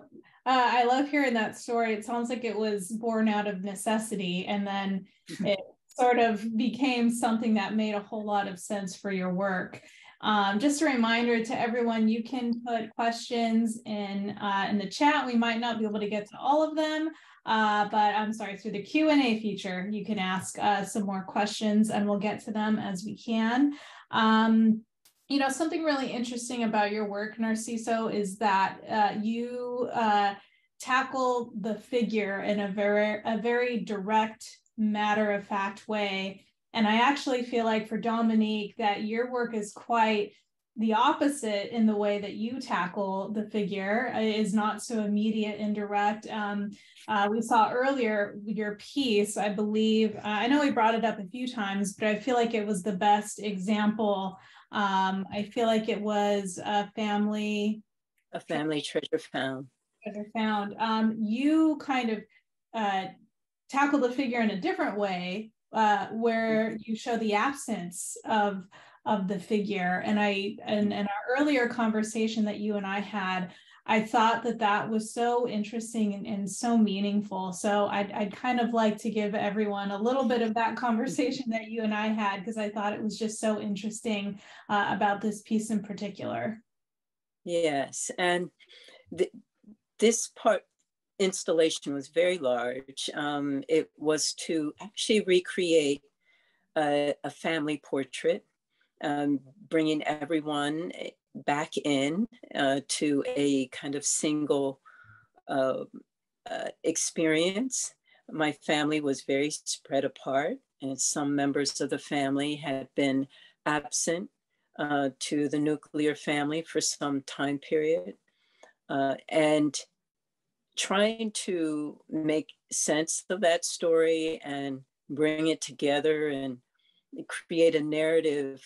Uh, I love hearing that story. It sounds like it was born out of necessity and then it sort of became something that made a whole lot of sense for your work. Um, just a reminder to everyone, you can put questions in uh, in the chat. We might not be able to get to all of them, uh, but I'm sorry, through the Q&A feature, you can ask uh, some more questions and we'll get to them as we can. Um, you know, something really interesting about your work, Narsiso, is that uh, you uh, tackle the figure in a very, a very direct, matter of fact way. And I actually feel like for Dominique, that your work is quite the opposite in the way that you tackle the figure uh, is not so immediate and direct. Um, uh, we saw earlier your piece, I believe, uh, I know we brought it up a few times, but I feel like it was the best example um, I feel like it was a family. A family treasure found. Treasure found. Um, you kind of uh, tackle the figure in a different way, uh, where you show the absence of of the figure. And I and, and our earlier conversation that you and I had, I thought that that was so interesting and, and so meaningful. So I'd, I'd kind of like to give everyone a little bit of that conversation that you and I had because I thought it was just so interesting uh, about this piece in particular. Yes, and th- this part installation was very large. Um, it was to actually recreate a, a family portrait, um, bringing everyone back in uh, to a kind of single uh, uh, experience. My family was very spread apart, and some members of the family had been absent uh, to the nuclear family for some time period. Uh, and trying to make sense of that story and bring it together and create a narrative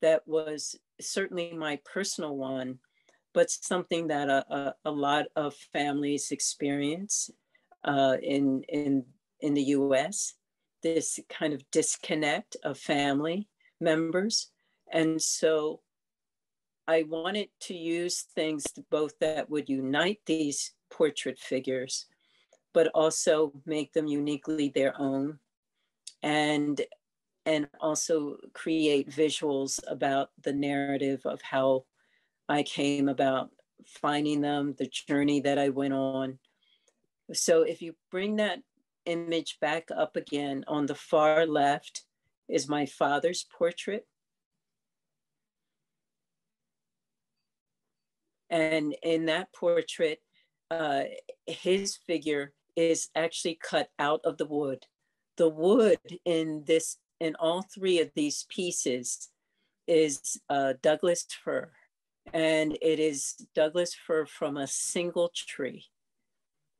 that was certainly my personal one, but something that a, a, a lot of families experience uh, in, in, in the US, this kind of disconnect of family members. And so I wanted to use things both that would unite these portrait figures, but also make them uniquely their own. And and also create visuals about the narrative of how I came about finding them, the journey that I went on. So if you bring that image back up again, on the far left is my father's portrait. And in that portrait, uh, his figure is actually cut out of the wood. The wood in this in all three of these pieces is uh, Douglas fir, and it is Douglas fir from a single tree.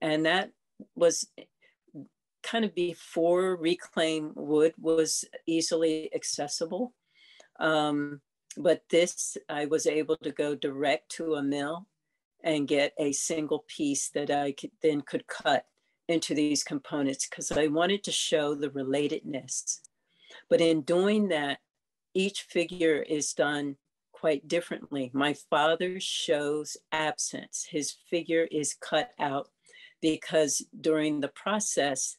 And that was kind of before reclaimed wood was easily accessible. Um, but this, I was able to go direct to a mill and get a single piece that I could, then could cut into these components because I wanted to show the relatedness but in doing that, each figure is done quite differently. My father shows absence. His figure is cut out because during the process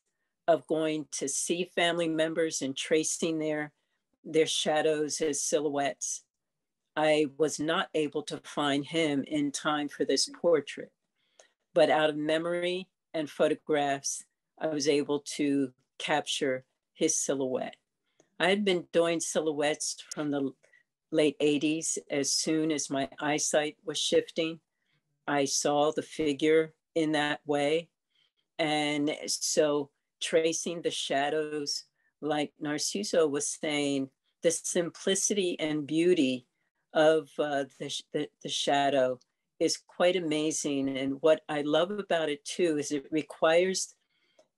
of going to see family members and tracing their, their shadows as silhouettes, I was not able to find him in time for this portrait. But out of memory and photographs, I was able to capture his silhouette. I had been doing silhouettes from the late 80s as soon as my eyesight was shifting. I saw the figure in that way. And so tracing the shadows, like Narsiso was saying, the simplicity and beauty of uh, the, the, the shadow is quite amazing. And what I love about it too is it requires,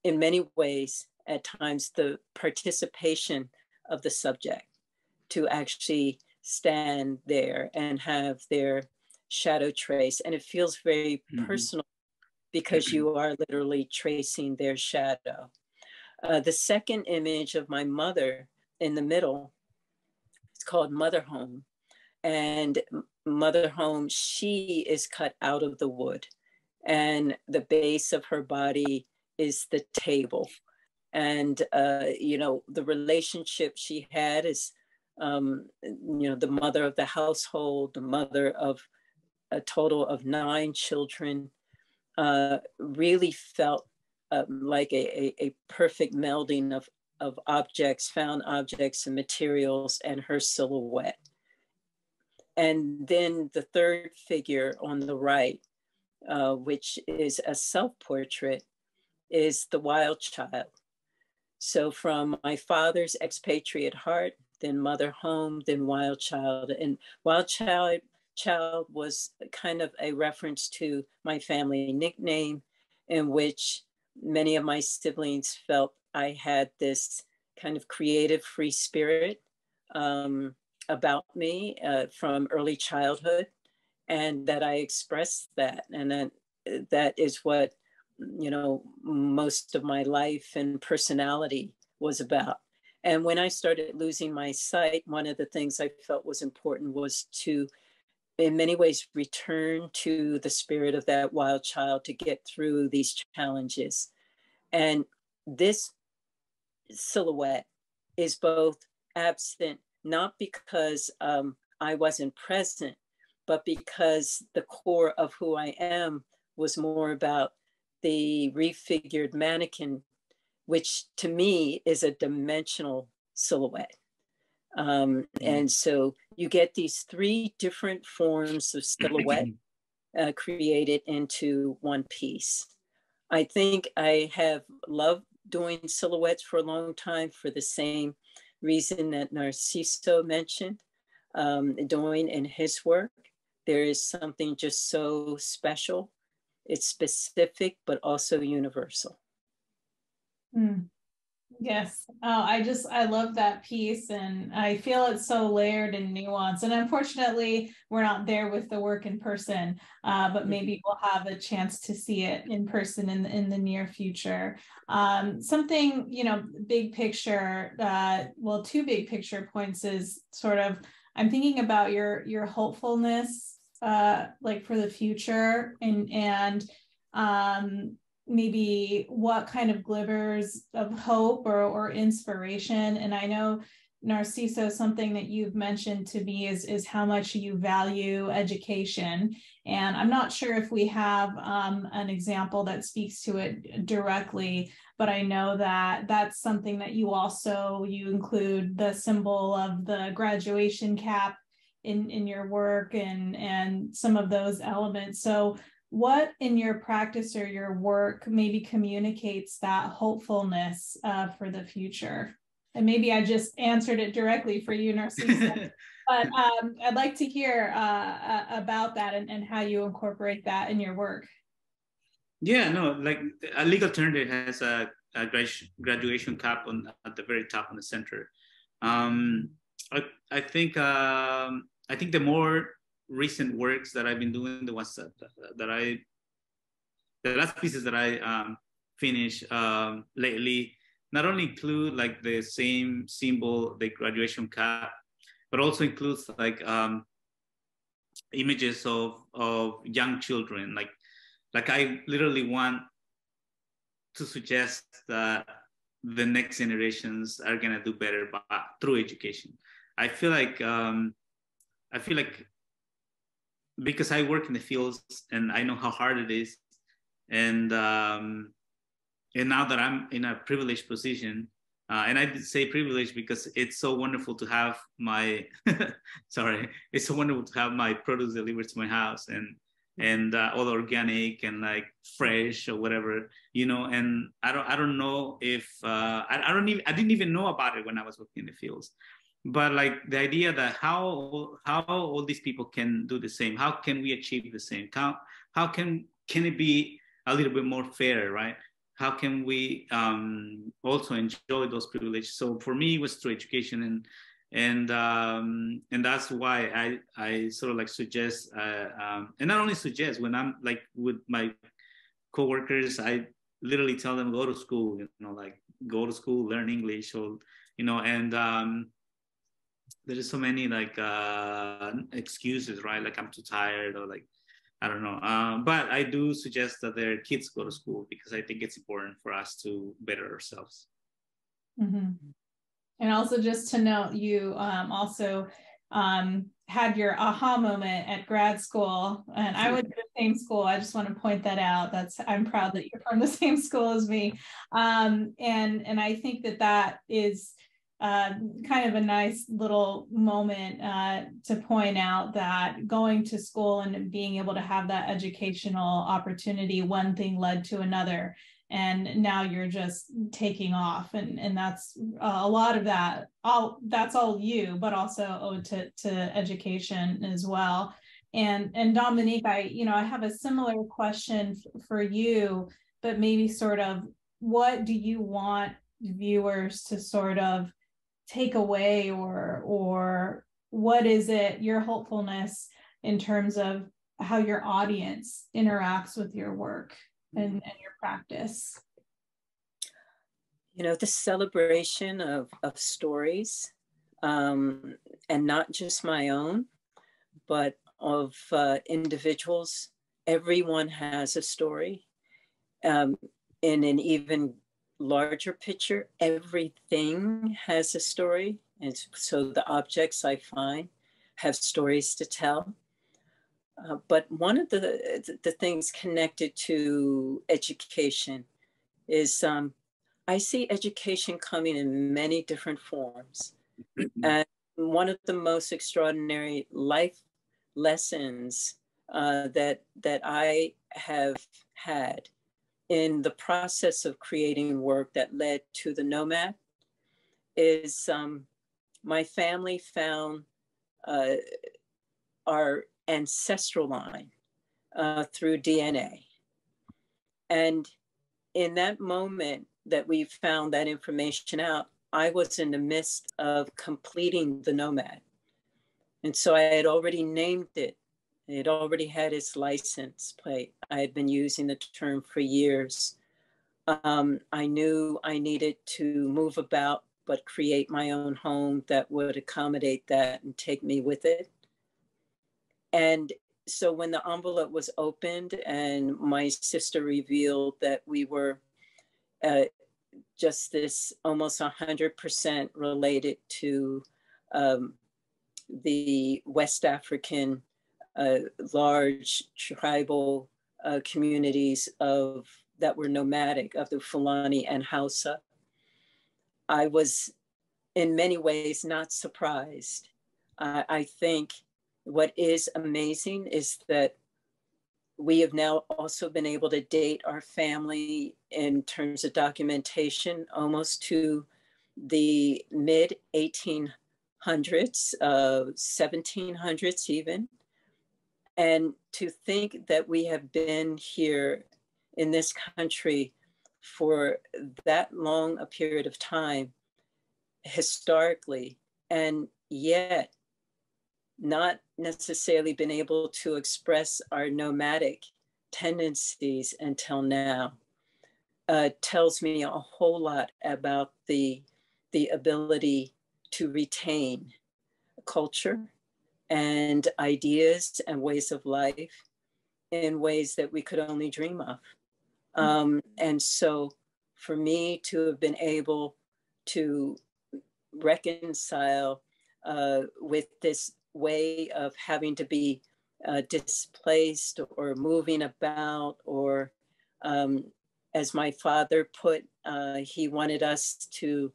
in many ways, at times, the participation of the subject to actually stand there and have their shadow trace. And it feels very mm-hmm. personal because you are literally tracing their shadow. Uh, the second image of my mother in the middle, it's called Mother Home. And Mother Home, she is cut out of the wood. And the base of her body is the table. And, uh, you know, the relationship she had is, um, you know, the mother of the household, the mother of a total of nine children, uh, really felt um, like a, a, a, perfect melding of, of objects, found objects and materials, and her silhouette. And then the third figure on the right, uh, which is a self portrait, is the wild child. So from my father's expatriate heart, then mother home, then wild child. And wild child child was kind of a reference to my family nickname in which many of my siblings felt I had this kind of creative free spirit um, about me uh, from early childhood and that I expressed that. And then that is what, you know, most of my life and personality was about. And when I started losing my sight, one of the things I felt was important was to in many ways return to the spirit of that wild child to get through these challenges. And this silhouette is both absent, not because um, I wasn't present, but because the core of who I am was more about the refigured mannequin, which to me is a dimensional silhouette. Um, mm-hmm. and so you get these three different forms of silhouette uh, created into one piece. I think I have loved doing silhouettes for a long time for the same reason that Narsiso mentioned, um, doing in his work. There is something just so special. It's specific, but also universal. Mm. Yes. Oh, I just, I love that piece and I feel it's so layered and nuanced. And unfortunately, we're not there with the work in person, uh, but mm-hmm. maybe we'll have a chance to see it in person in, in the near future. Um, something, you know, big picture, uh, well, two big picture points is sort of, I'm thinking about your, your hopefulness, uh, like for the future and, and, um, maybe what kind of glimmers of hope or, or inspiration. And i know Narsiso something that you've mentioned to me is is how much you value education. And i'm not sure if we have um, an example that speaks to it directly but i know that that's something that you also you include the symbol of the graduation cap in in your work and and some of those elements so what in your practice or your work maybe communicates that hopefulness uh, for the future? And maybe I just answered it directly for you, Narsiso. but um, I'd like to hear uh, uh, about that and, and how you incorporate that in your work. Yeah, no, like a legal alternative has a, a graduation cap on at the very top on the center. Um, I, I think um, I think the more recent works that I've been doing, the ones that, that I, the last pieces that I um, finished um, lately, not only include like the same symbol, the graduation cap, but also includes like um, images of of young children. Like, like I literally want to suggest that the next generations are gonna do better by, through education. I feel like um, I feel like because I work in the fields and I know how hard it is, and um, and now that I'm in a privileged position, uh, and I say privileged because it's so wonderful to have my sorry, it's so wonderful to have my produce delivered to my house and and uh, all organic and like fresh or whatever, you know. And I don't I don't know if uh, I, I don't even I didn't even know about it when I was working in the fields, but like the idea that how how all these people can do the same, how can we achieve the same? How how can can it be a little bit more fair, right? how can we um, also enjoy those privileges? So for me, it was through education, and and um, and that's why I I sort of like suggest, uh, um, and not only suggest when I'm like with my coworkers, I literally tell them go to school, you know, like go to school, learn English, or you know, and um, there is so many like uh, excuses, right? Like I'm too tired, or like I don't know. Um, but I do suggest that their kids go to school because I think it's important for us to better ourselves. Mm-hmm. And also, just to note, you um, also um, had your aha moment at grad school, and I went to the same school. I just want to point that out. That's I'm proud that you're from the same school as me, um, and and I think that that is uh, kind of a nice little moment uh, to point out that going to school and being able to have that educational opportunity, one thing led to another. And now you're just taking off. And, and that's uh, a lot of that, all that's all you, but also owed to, to education as well. And, and Dominique, I, you know, I have a similar question f- for you, but maybe sort of what do you want viewers to sort of take away or or what is it your hopefulness in terms of how your audience interacts with your work and, and your practice? You know the celebration of of stories um, and not just my own but of uh, individuals. Everyone has a story um, in an even larger picture, everything has a story. And so the objects I find have stories to tell. Uh, but one of the, the things connected to education is um, I see education coming in many different forms. And one of the most extraordinary life lessons uh, that, that I have had in the process of creating work that led to the nomad is um, my family found uh, our ancestral line uh, through DNA. And in that moment that we found that information out, I was in the midst of completing the nomad. And so I had already named it it already had its license plate. I had been using the term for years. Um, I knew I needed to move about, but create my own home that would accommodate that and take me with it. And so when the envelope was opened and my sister revealed that we were uh, just this almost 100% related to um, the West African large tribal uh, communities of that were nomadic of the Fulani and Hausa. I was in many ways not surprised. I think what is amazing is that we have now also been able to date our family in terms of documentation almost to the mid 1800s, uh, 1700s even. And to think that we have been here in this country for that long a period of time, historically, and yet not necessarily been able to express our nomadic tendencies until now, uh, tells me a whole lot about the, the ability to retain culture and ideas and ways of life in ways that we could only dream of. Mm-hmm. Um, and so for me to have been able to reconcile uh, with this way of having to be uh, displaced or moving about, or um, as my father put, uh, he wanted us to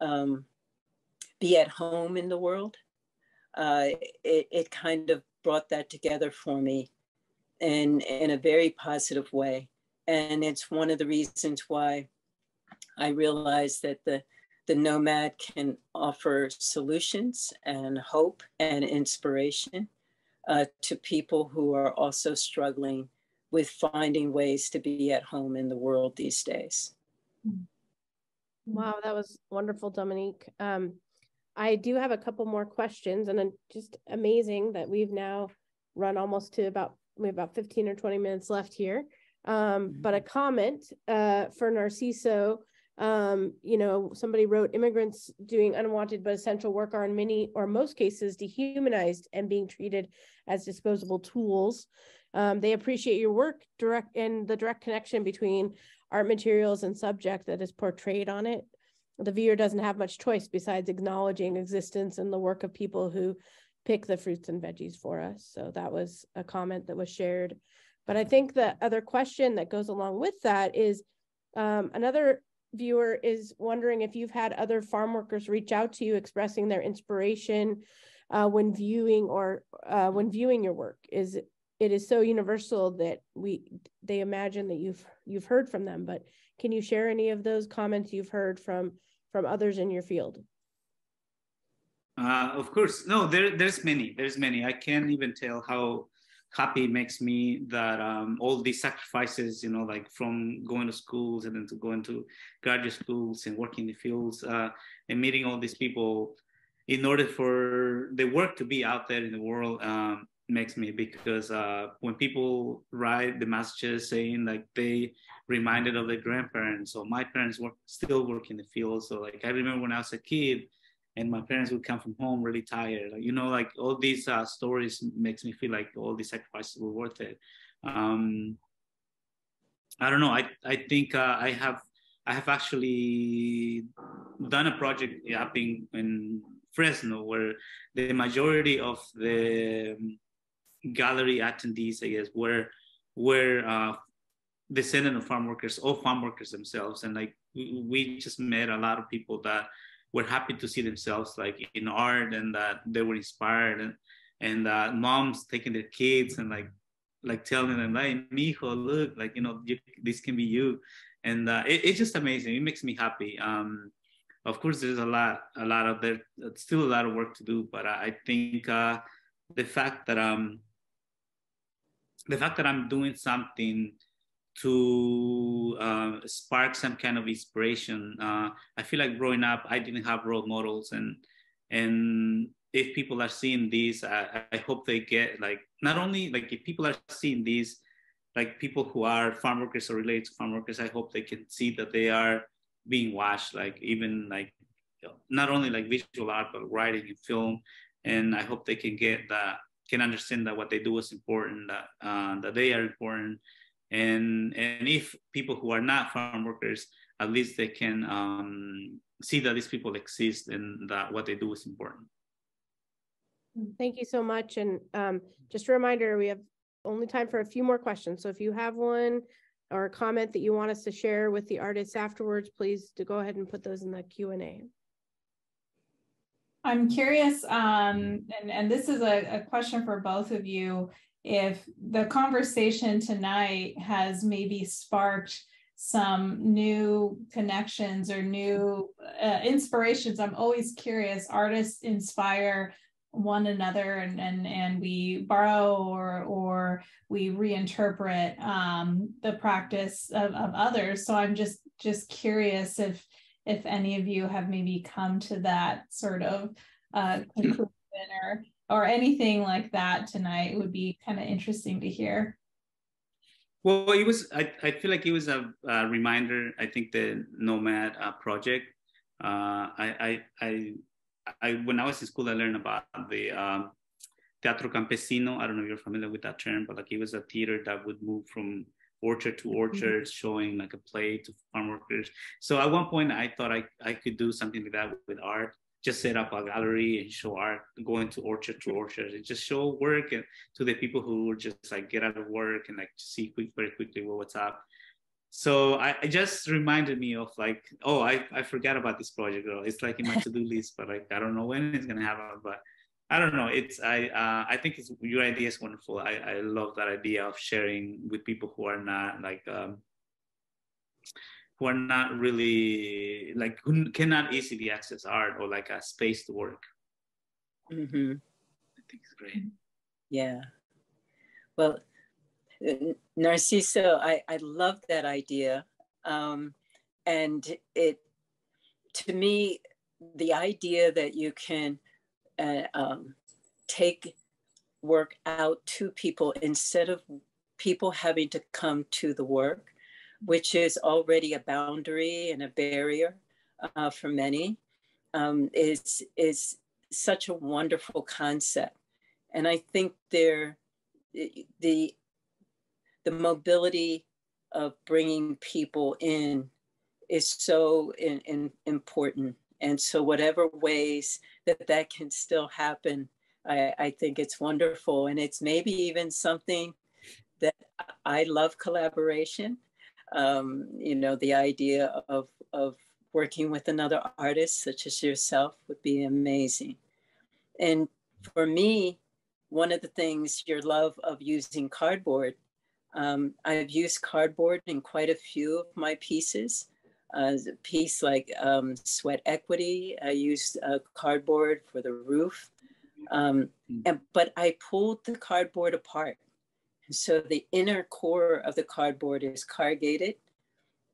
um, be at home in the world. Uh, it, it kind of brought that together for me in, in a very positive way. And it's one of the reasons why I realized that the, the nomad can offer solutions and hope and inspiration uh, to people who are also struggling with finding ways to be at home in the world these days. Wow, that was wonderful, Dominique. Um, I do have a couple more questions, and just amazing that we've now run almost to about we have about 15 or 20 minutes left here. Um, but a mm-hmm. comment uh, for Narsiso, um, you know, somebody wrote immigrants doing unwanted but essential work are in many or most cases dehumanized and being treated as disposable tools. Um, they appreciate your work direct and the direct connection between art materials and subject that is portrayed on it. The viewer doesn't have much choice besides acknowledging existence and the work of people who pick the fruits and veggies for us. So that was a comment that was shared. But I think the other question that goes along with that is um, another viewer is wondering if you've had other farm workers reach out to you expressing their inspiration uh, when viewing or uh, when viewing your work. Is it is so universal that we they imagine that you've you've heard from them but can you share any of those comments you've heard from from others in your field? Uh, of course. No there there's many there's many. I can't even tell how happy it makes me that um, all these sacrifices you know like from going to schools and then to going to graduate schools and working in the fields uh, and meeting all these people in order for the work to be out there in the world um, makes me because uh, when people write the messages saying like they reminded of their grandparents or my parents work still work in the field. So like i remember when i was a kid and my parents would come from home really tired. Like, you know like all these uh, stories makes me feel like all these sacrifices were worth it. Um, i don't know. I, I think uh, i have i have actually done a project up in, in fresno where the majority of the gallery attendees, I guess, were were uh, descendant of farm workers or farm workers themselves, and like we, just met a lot of people that were happy to see themselves like in art and that they were inspired and and uh, moms taking their kids and like like telling them like mijo look like you know you, this can be you. And uh, it, it's just amazing. It makes me happy. Um, of course there's a lot a lot of there still a lot of work to do but i, I think uh, the fact that um the fact that I'm doing something to uh, spark some kind of inspiration. Uh, I feel like growing up, I didn't have role models, and and if people are seeing this, I, I hope they get like not only like if people are seeing these, like people who are farm workers or related to farm workers, I hope they can see that they are being watched, like even like not only like visual art but writing and film, and I hope they can get that can understand that what they do is important, that uh, that they are important, and and if people who are not farm workers, at least they can um, see that these people exist and that what they do is important. Thank you so much. And um, just a reminder, we have only time for a few more questions. So if you have one or a comment that you want us to share with the artists afterwards, please to go ahead and put those in the Q&A. I'm curious, um, and, and this is a, a question for both of you, if the conversation tonight has maybe sparked some new connections or new uh, inspirations. I'm always curious. Artists inspire one another and and and we borrow or or we reinterpret um, the practice of, of others. So I'm just just curious if if any of you have maybe come to that sort of uh, conclusion or or anything like that tonight would be kind of interesting to hear. Well, it was. I, I feel like it was a, a reminder. I think the Nomad uh, project. Uh, I, I, I, I, when I was in school, I learned about the um, Teatro Campesino. I don't know if you're familiar with that term, but like it was a theater that would move from orchard to mm-hmm. orchard, mm-hmm. showing like a play to farm workers. So at one point, I thought I, I could do something like that with art. Just set up a gallery and show art, going to orchard to orchard, and just show work and to the people who were just like get out of work and like see quick, very quickly what's up. so I, I, just reminded me of like, oh, I, I forgot about this project. Girl. It's like in my to-do list, but like I don't know when it's gonna happen. But I don't know. It's I uh, I think it's your idea is wonderful. I, I love that idea of sharing with people who are not like um, who are not really like who cannot easily access art or like a space to work. Mm-hmm. I think it's great. Yeah. Well, Narsiso, I, I love that idea. Um, and it, to me, the idea that you can uh, um, take work out to people instead of people having to come to the work, which is already a boundary and a barrier uh, for many, um, is, is such a wonderful concept. And I think there, the the mobility of bringing people in is so in, in, important. And so, whatever ways that that can still happen, I, I think it's wonderful. And it's maybe even something that I love collaboration. Um, you know, the idea of, of working with another artist such as yourself would be amazing. And for me, one of the things, your love of using cardboard um, I've used cardboard in quite a few of my pieces. Uh, a piece like um, Sweat Equity, I used uh, cardboard for the roof. Um, hmm. and, but I pulled the cardboard apart. so the inner core of the cardboard is corrugated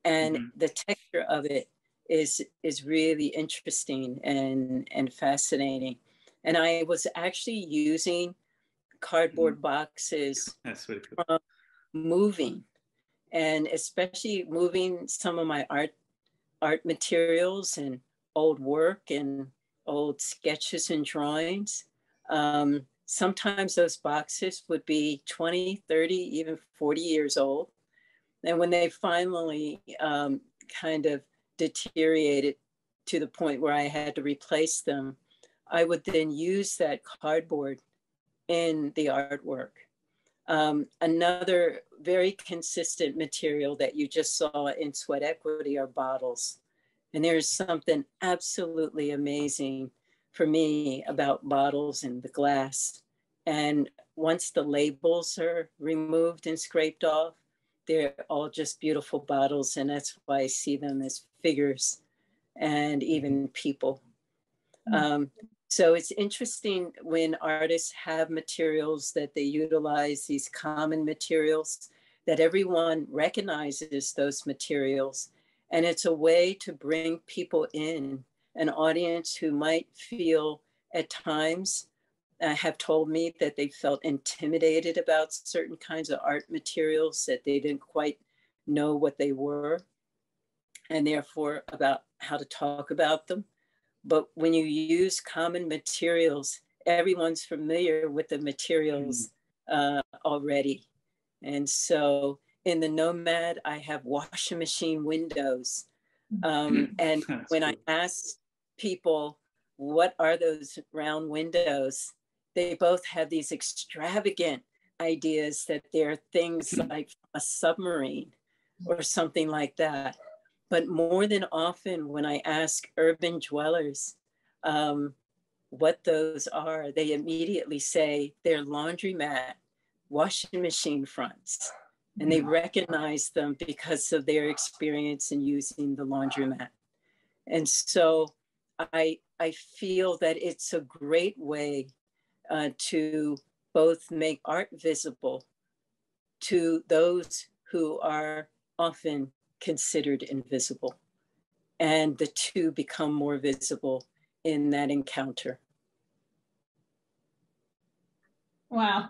and mm-hmm. the texture of it is is really interesting and and fascinating and i was actually using cardboard mm-hmm. boxes That's really cool. from moving and especially moving some of my art art materials and old work and old sketches and drawings. Um, sometimes those boxes would be 20 30 even 40 years old. And when they finally um, kind of deteriorated to the point where i had to replace them i would then use that cardboard in the artwork. Um, another very consistent material that you just saw in Sweat Equity are bottles. And there's something absolutely amazing for me about bottles and the glass. And once the labels are removed and scraped off, they're all just beautiful bottles. And that's why I see them as figures and even people. Mm-hmm. Um, so it's interesting when artists have materials that they utilize, these common materials, that everyone recognizes those materials. And it's a way to bring people in, an audience who might feel at times uh, have told me that they felt intimidated about certain kinds of art materials, that they didn't quite know what they were, and therefore about how to talk about them. But when you use common materials, everyone's familiar with the materials mm. uh, already. And so in the Nomad, I have washing machine windows. Um, and when cool. I ask people, what are those round windows? They both have these extravagant ideas that they're things mm. like a submarine or something like that. But more than often, when I ask urban dwellers um, what those are, they immediately say they're laundromat, washing machine fronts. And they recognize them because of their experience in using the laundromat. And so I, I feel that it's a great way uh, to both make art visible to those who are often considered invisible. And the two become more visible in that encounter. Wow.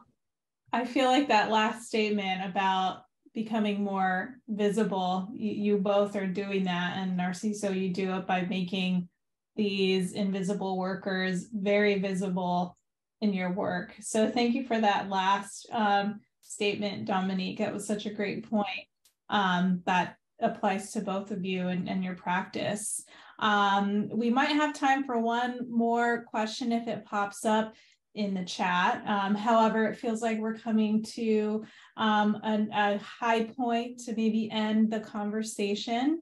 I feel like that last statement about becoming more visible, you, you both are doing that. And Narsiso, you do it by making these invisible workers very visible in your work. So thank you for that last um, statement, Dominique. That was such a great point um, that applies to both of you and, and your practice. Um, we might have time for one more question if it pops up. in the chat. Um, however, it feels like we're coming to um, a, high point to maybe end the conversation.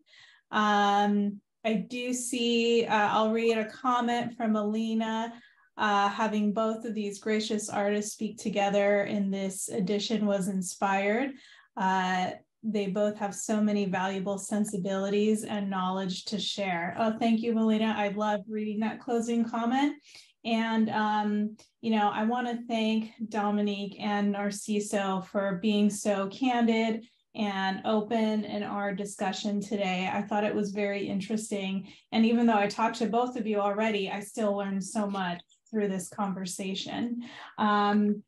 Um, I do see, uh, I'll read a comment from Alina. Uh, having both of these gracious artists speak together in this edition was inspired. Uh, they both have so many valuable sensibilities and knowledge to share. Oh, thank you, Melina. I love reading that closing comment. And, um, you know, I want to thank Dominique and Narsiso for being so candid and open in our discussion today. I thought it was very interesting. And even though I talked to both of you already, I still learned so much through this conversation. Um,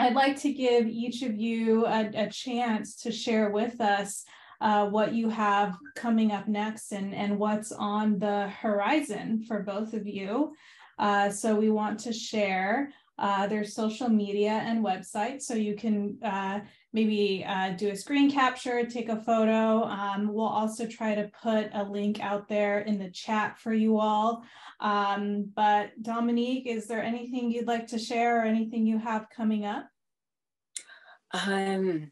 I'd like to give each of you a, a chance to share with us uh, what you have coming up next and, and what's on the horizon for both of you. Uh, so we want to share uh, their social media and website so you can uh, maybe uh, do a screen capture, take a photo. Um, we'll also try to put a link out there in the chat for you all. Um, but Dominique, is there anything you'd like to share or anything you have coming up? Um,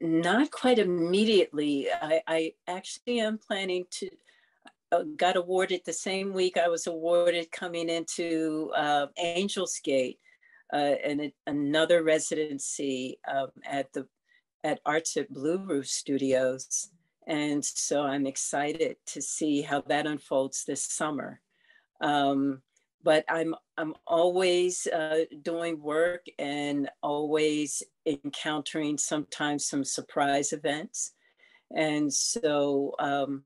not quite immediately. I, I actually am planning to, uh, got awarded the same week I was awarded coming into uh, Angels Gate uh, and another residency um, at the at Arts at Blue Roof Studios. And so I'm excited to see how that unfolds this summer. Um, but I'm I'm always uh, doing work and always encountering sometimes some surprise events, and so um,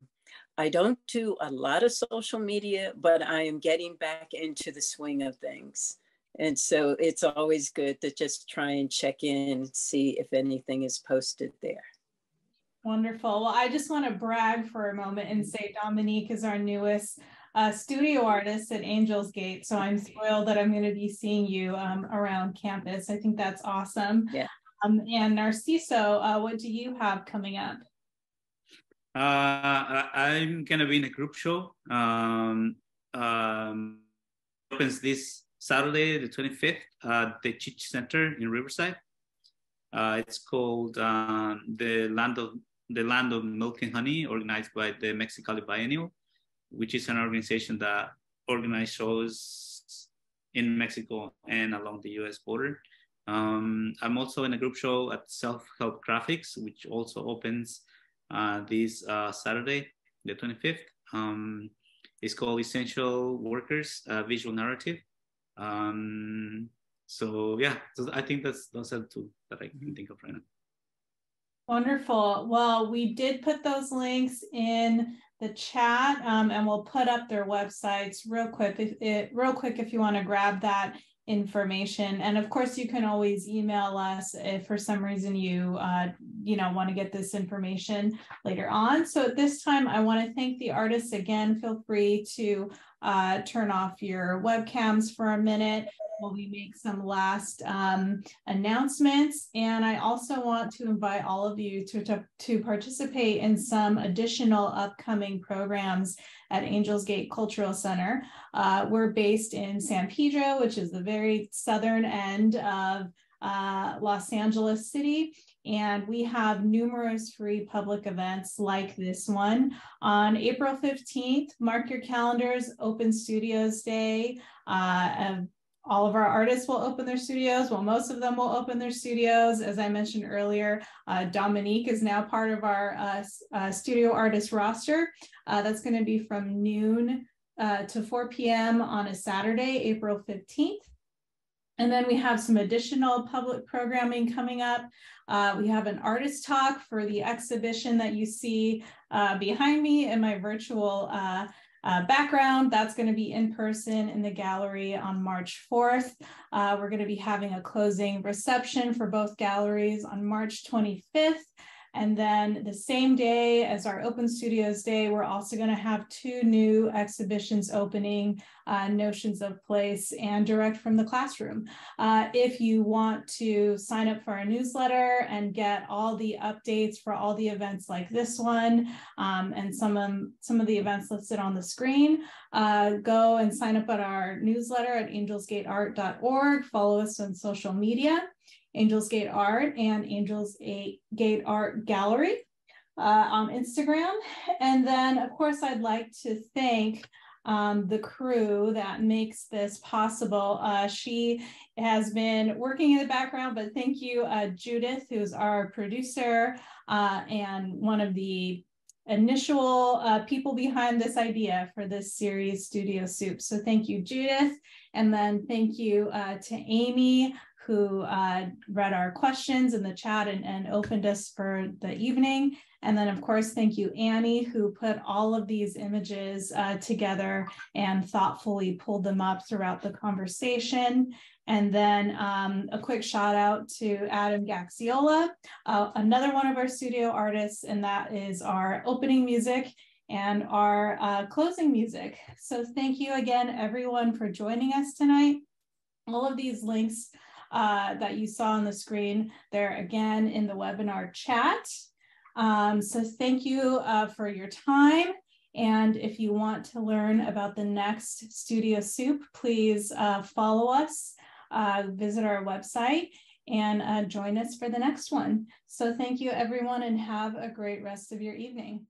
I don't do a lot of social media, but I am getting back into the swing of things. And so it's always good to just try and check in and see if anything is posted there. Wonderful. Well, I just want to brag for a moment and say Dominique is our newest uh, studio artist at Angels Gate. So I'm thrilled that I'm going to be seeing you um, around campus. I think that's awesome. Yeah. Um, and Narsiso, uh, what do you have coming up? Uh, I'm going to be in a group show. Um, um, opens this Saturday, the 25th, at the Cheech Center in Riverside. Uh, it's called um, the Land of the Land of Milk and Honey, organized by the Mexicali Biennial which is an organization that organizes shows in Mexico and along the US border. Um, I'm also in a group show at Self Help Graphics, which also opens uh, this uh, Saturday, the 25th. Um, it's called Essential Workers uh, Visual Narrative. Um, so yeah, so I think that's those are the two that I can think of right now. Wonderful. Well, we did put those links in the chat um, and we'll put up their websites real quick if it real quick if you want to grab that information and of course you can always email us if for some reason you uh, you know want to get this information later on so at this time i want to thank the artists again feel free to uh, turn off your webcams for a minute while we make some last um, announcements. And I also want to invite all of you to, to, to participate in some additional upcoming programs at Angels Gate Cultural Center. Uh, we're based in San Pedro, which is the very southern end of uh, Los Angeles City. And we have numerous free public events like this one. On April 15th, mark your calendars, Open Studios Day. Uh, all of our artists will open their studios. Well, most of them will open their studios. As I mentioned earlier, uh, Dominique is now part of our uh, uh, studio artist roster. Uh, that's going to be from noon uh, to 4 p.m. on a Saturday, April 15th. And then we have some additional public programming coming up. Uh, we have an artist talk for the exhibition that you see behind me in my virtual uh, background. That's going to be in person in the gallery on March 4th. Uh, we're going to be having a closing reception for both galleries on March 25th. And then the same day as our Open Studios Day, we're also going to have two new exhibitions opening, uh, Notions of Place and Direct from the Classroom. Uh, if you want to sign up for our newsletter and get all the updates for all the events like this one um, and some of, some of the events listed on the screen, uh, go and sign up at our newsletter at angelsgateart.org. Follow us on social media. Angels Gate Art and Angels Gate Art Gallery uh, on Instagram. And then, of course, I'd like to thank um, the crew that makes this possible. Uh, she has been working in the background, but thank you, uh, Judith, who's our producer uh, and one of the initial uh, people behind this idea for this series, Studio Soup. So thank you, Judith. And then thank you uh, to Amy, who uh, read our questions in the chat and, and opened us for the evening. And then of course, thank you, Annie, who put all of these images uh, together and thoughtfully pulled them up throughout the conversation. And then um, a quick shout out to Adam Gaxiola, uh, another one of our studio artists, and that is our opening music and our uh, closing music. So thank you again, everyone, for joining us tonight. All of these links uh, that you saw on the screen. They're again in the webinar chat. Um, so thank you uh, for your time. And if you want to learn about the next Studio Soup, please uh, follow us, uh, visit our website, and uh, join us for the next one. So thank you, everyone, and have a great rest of your evening.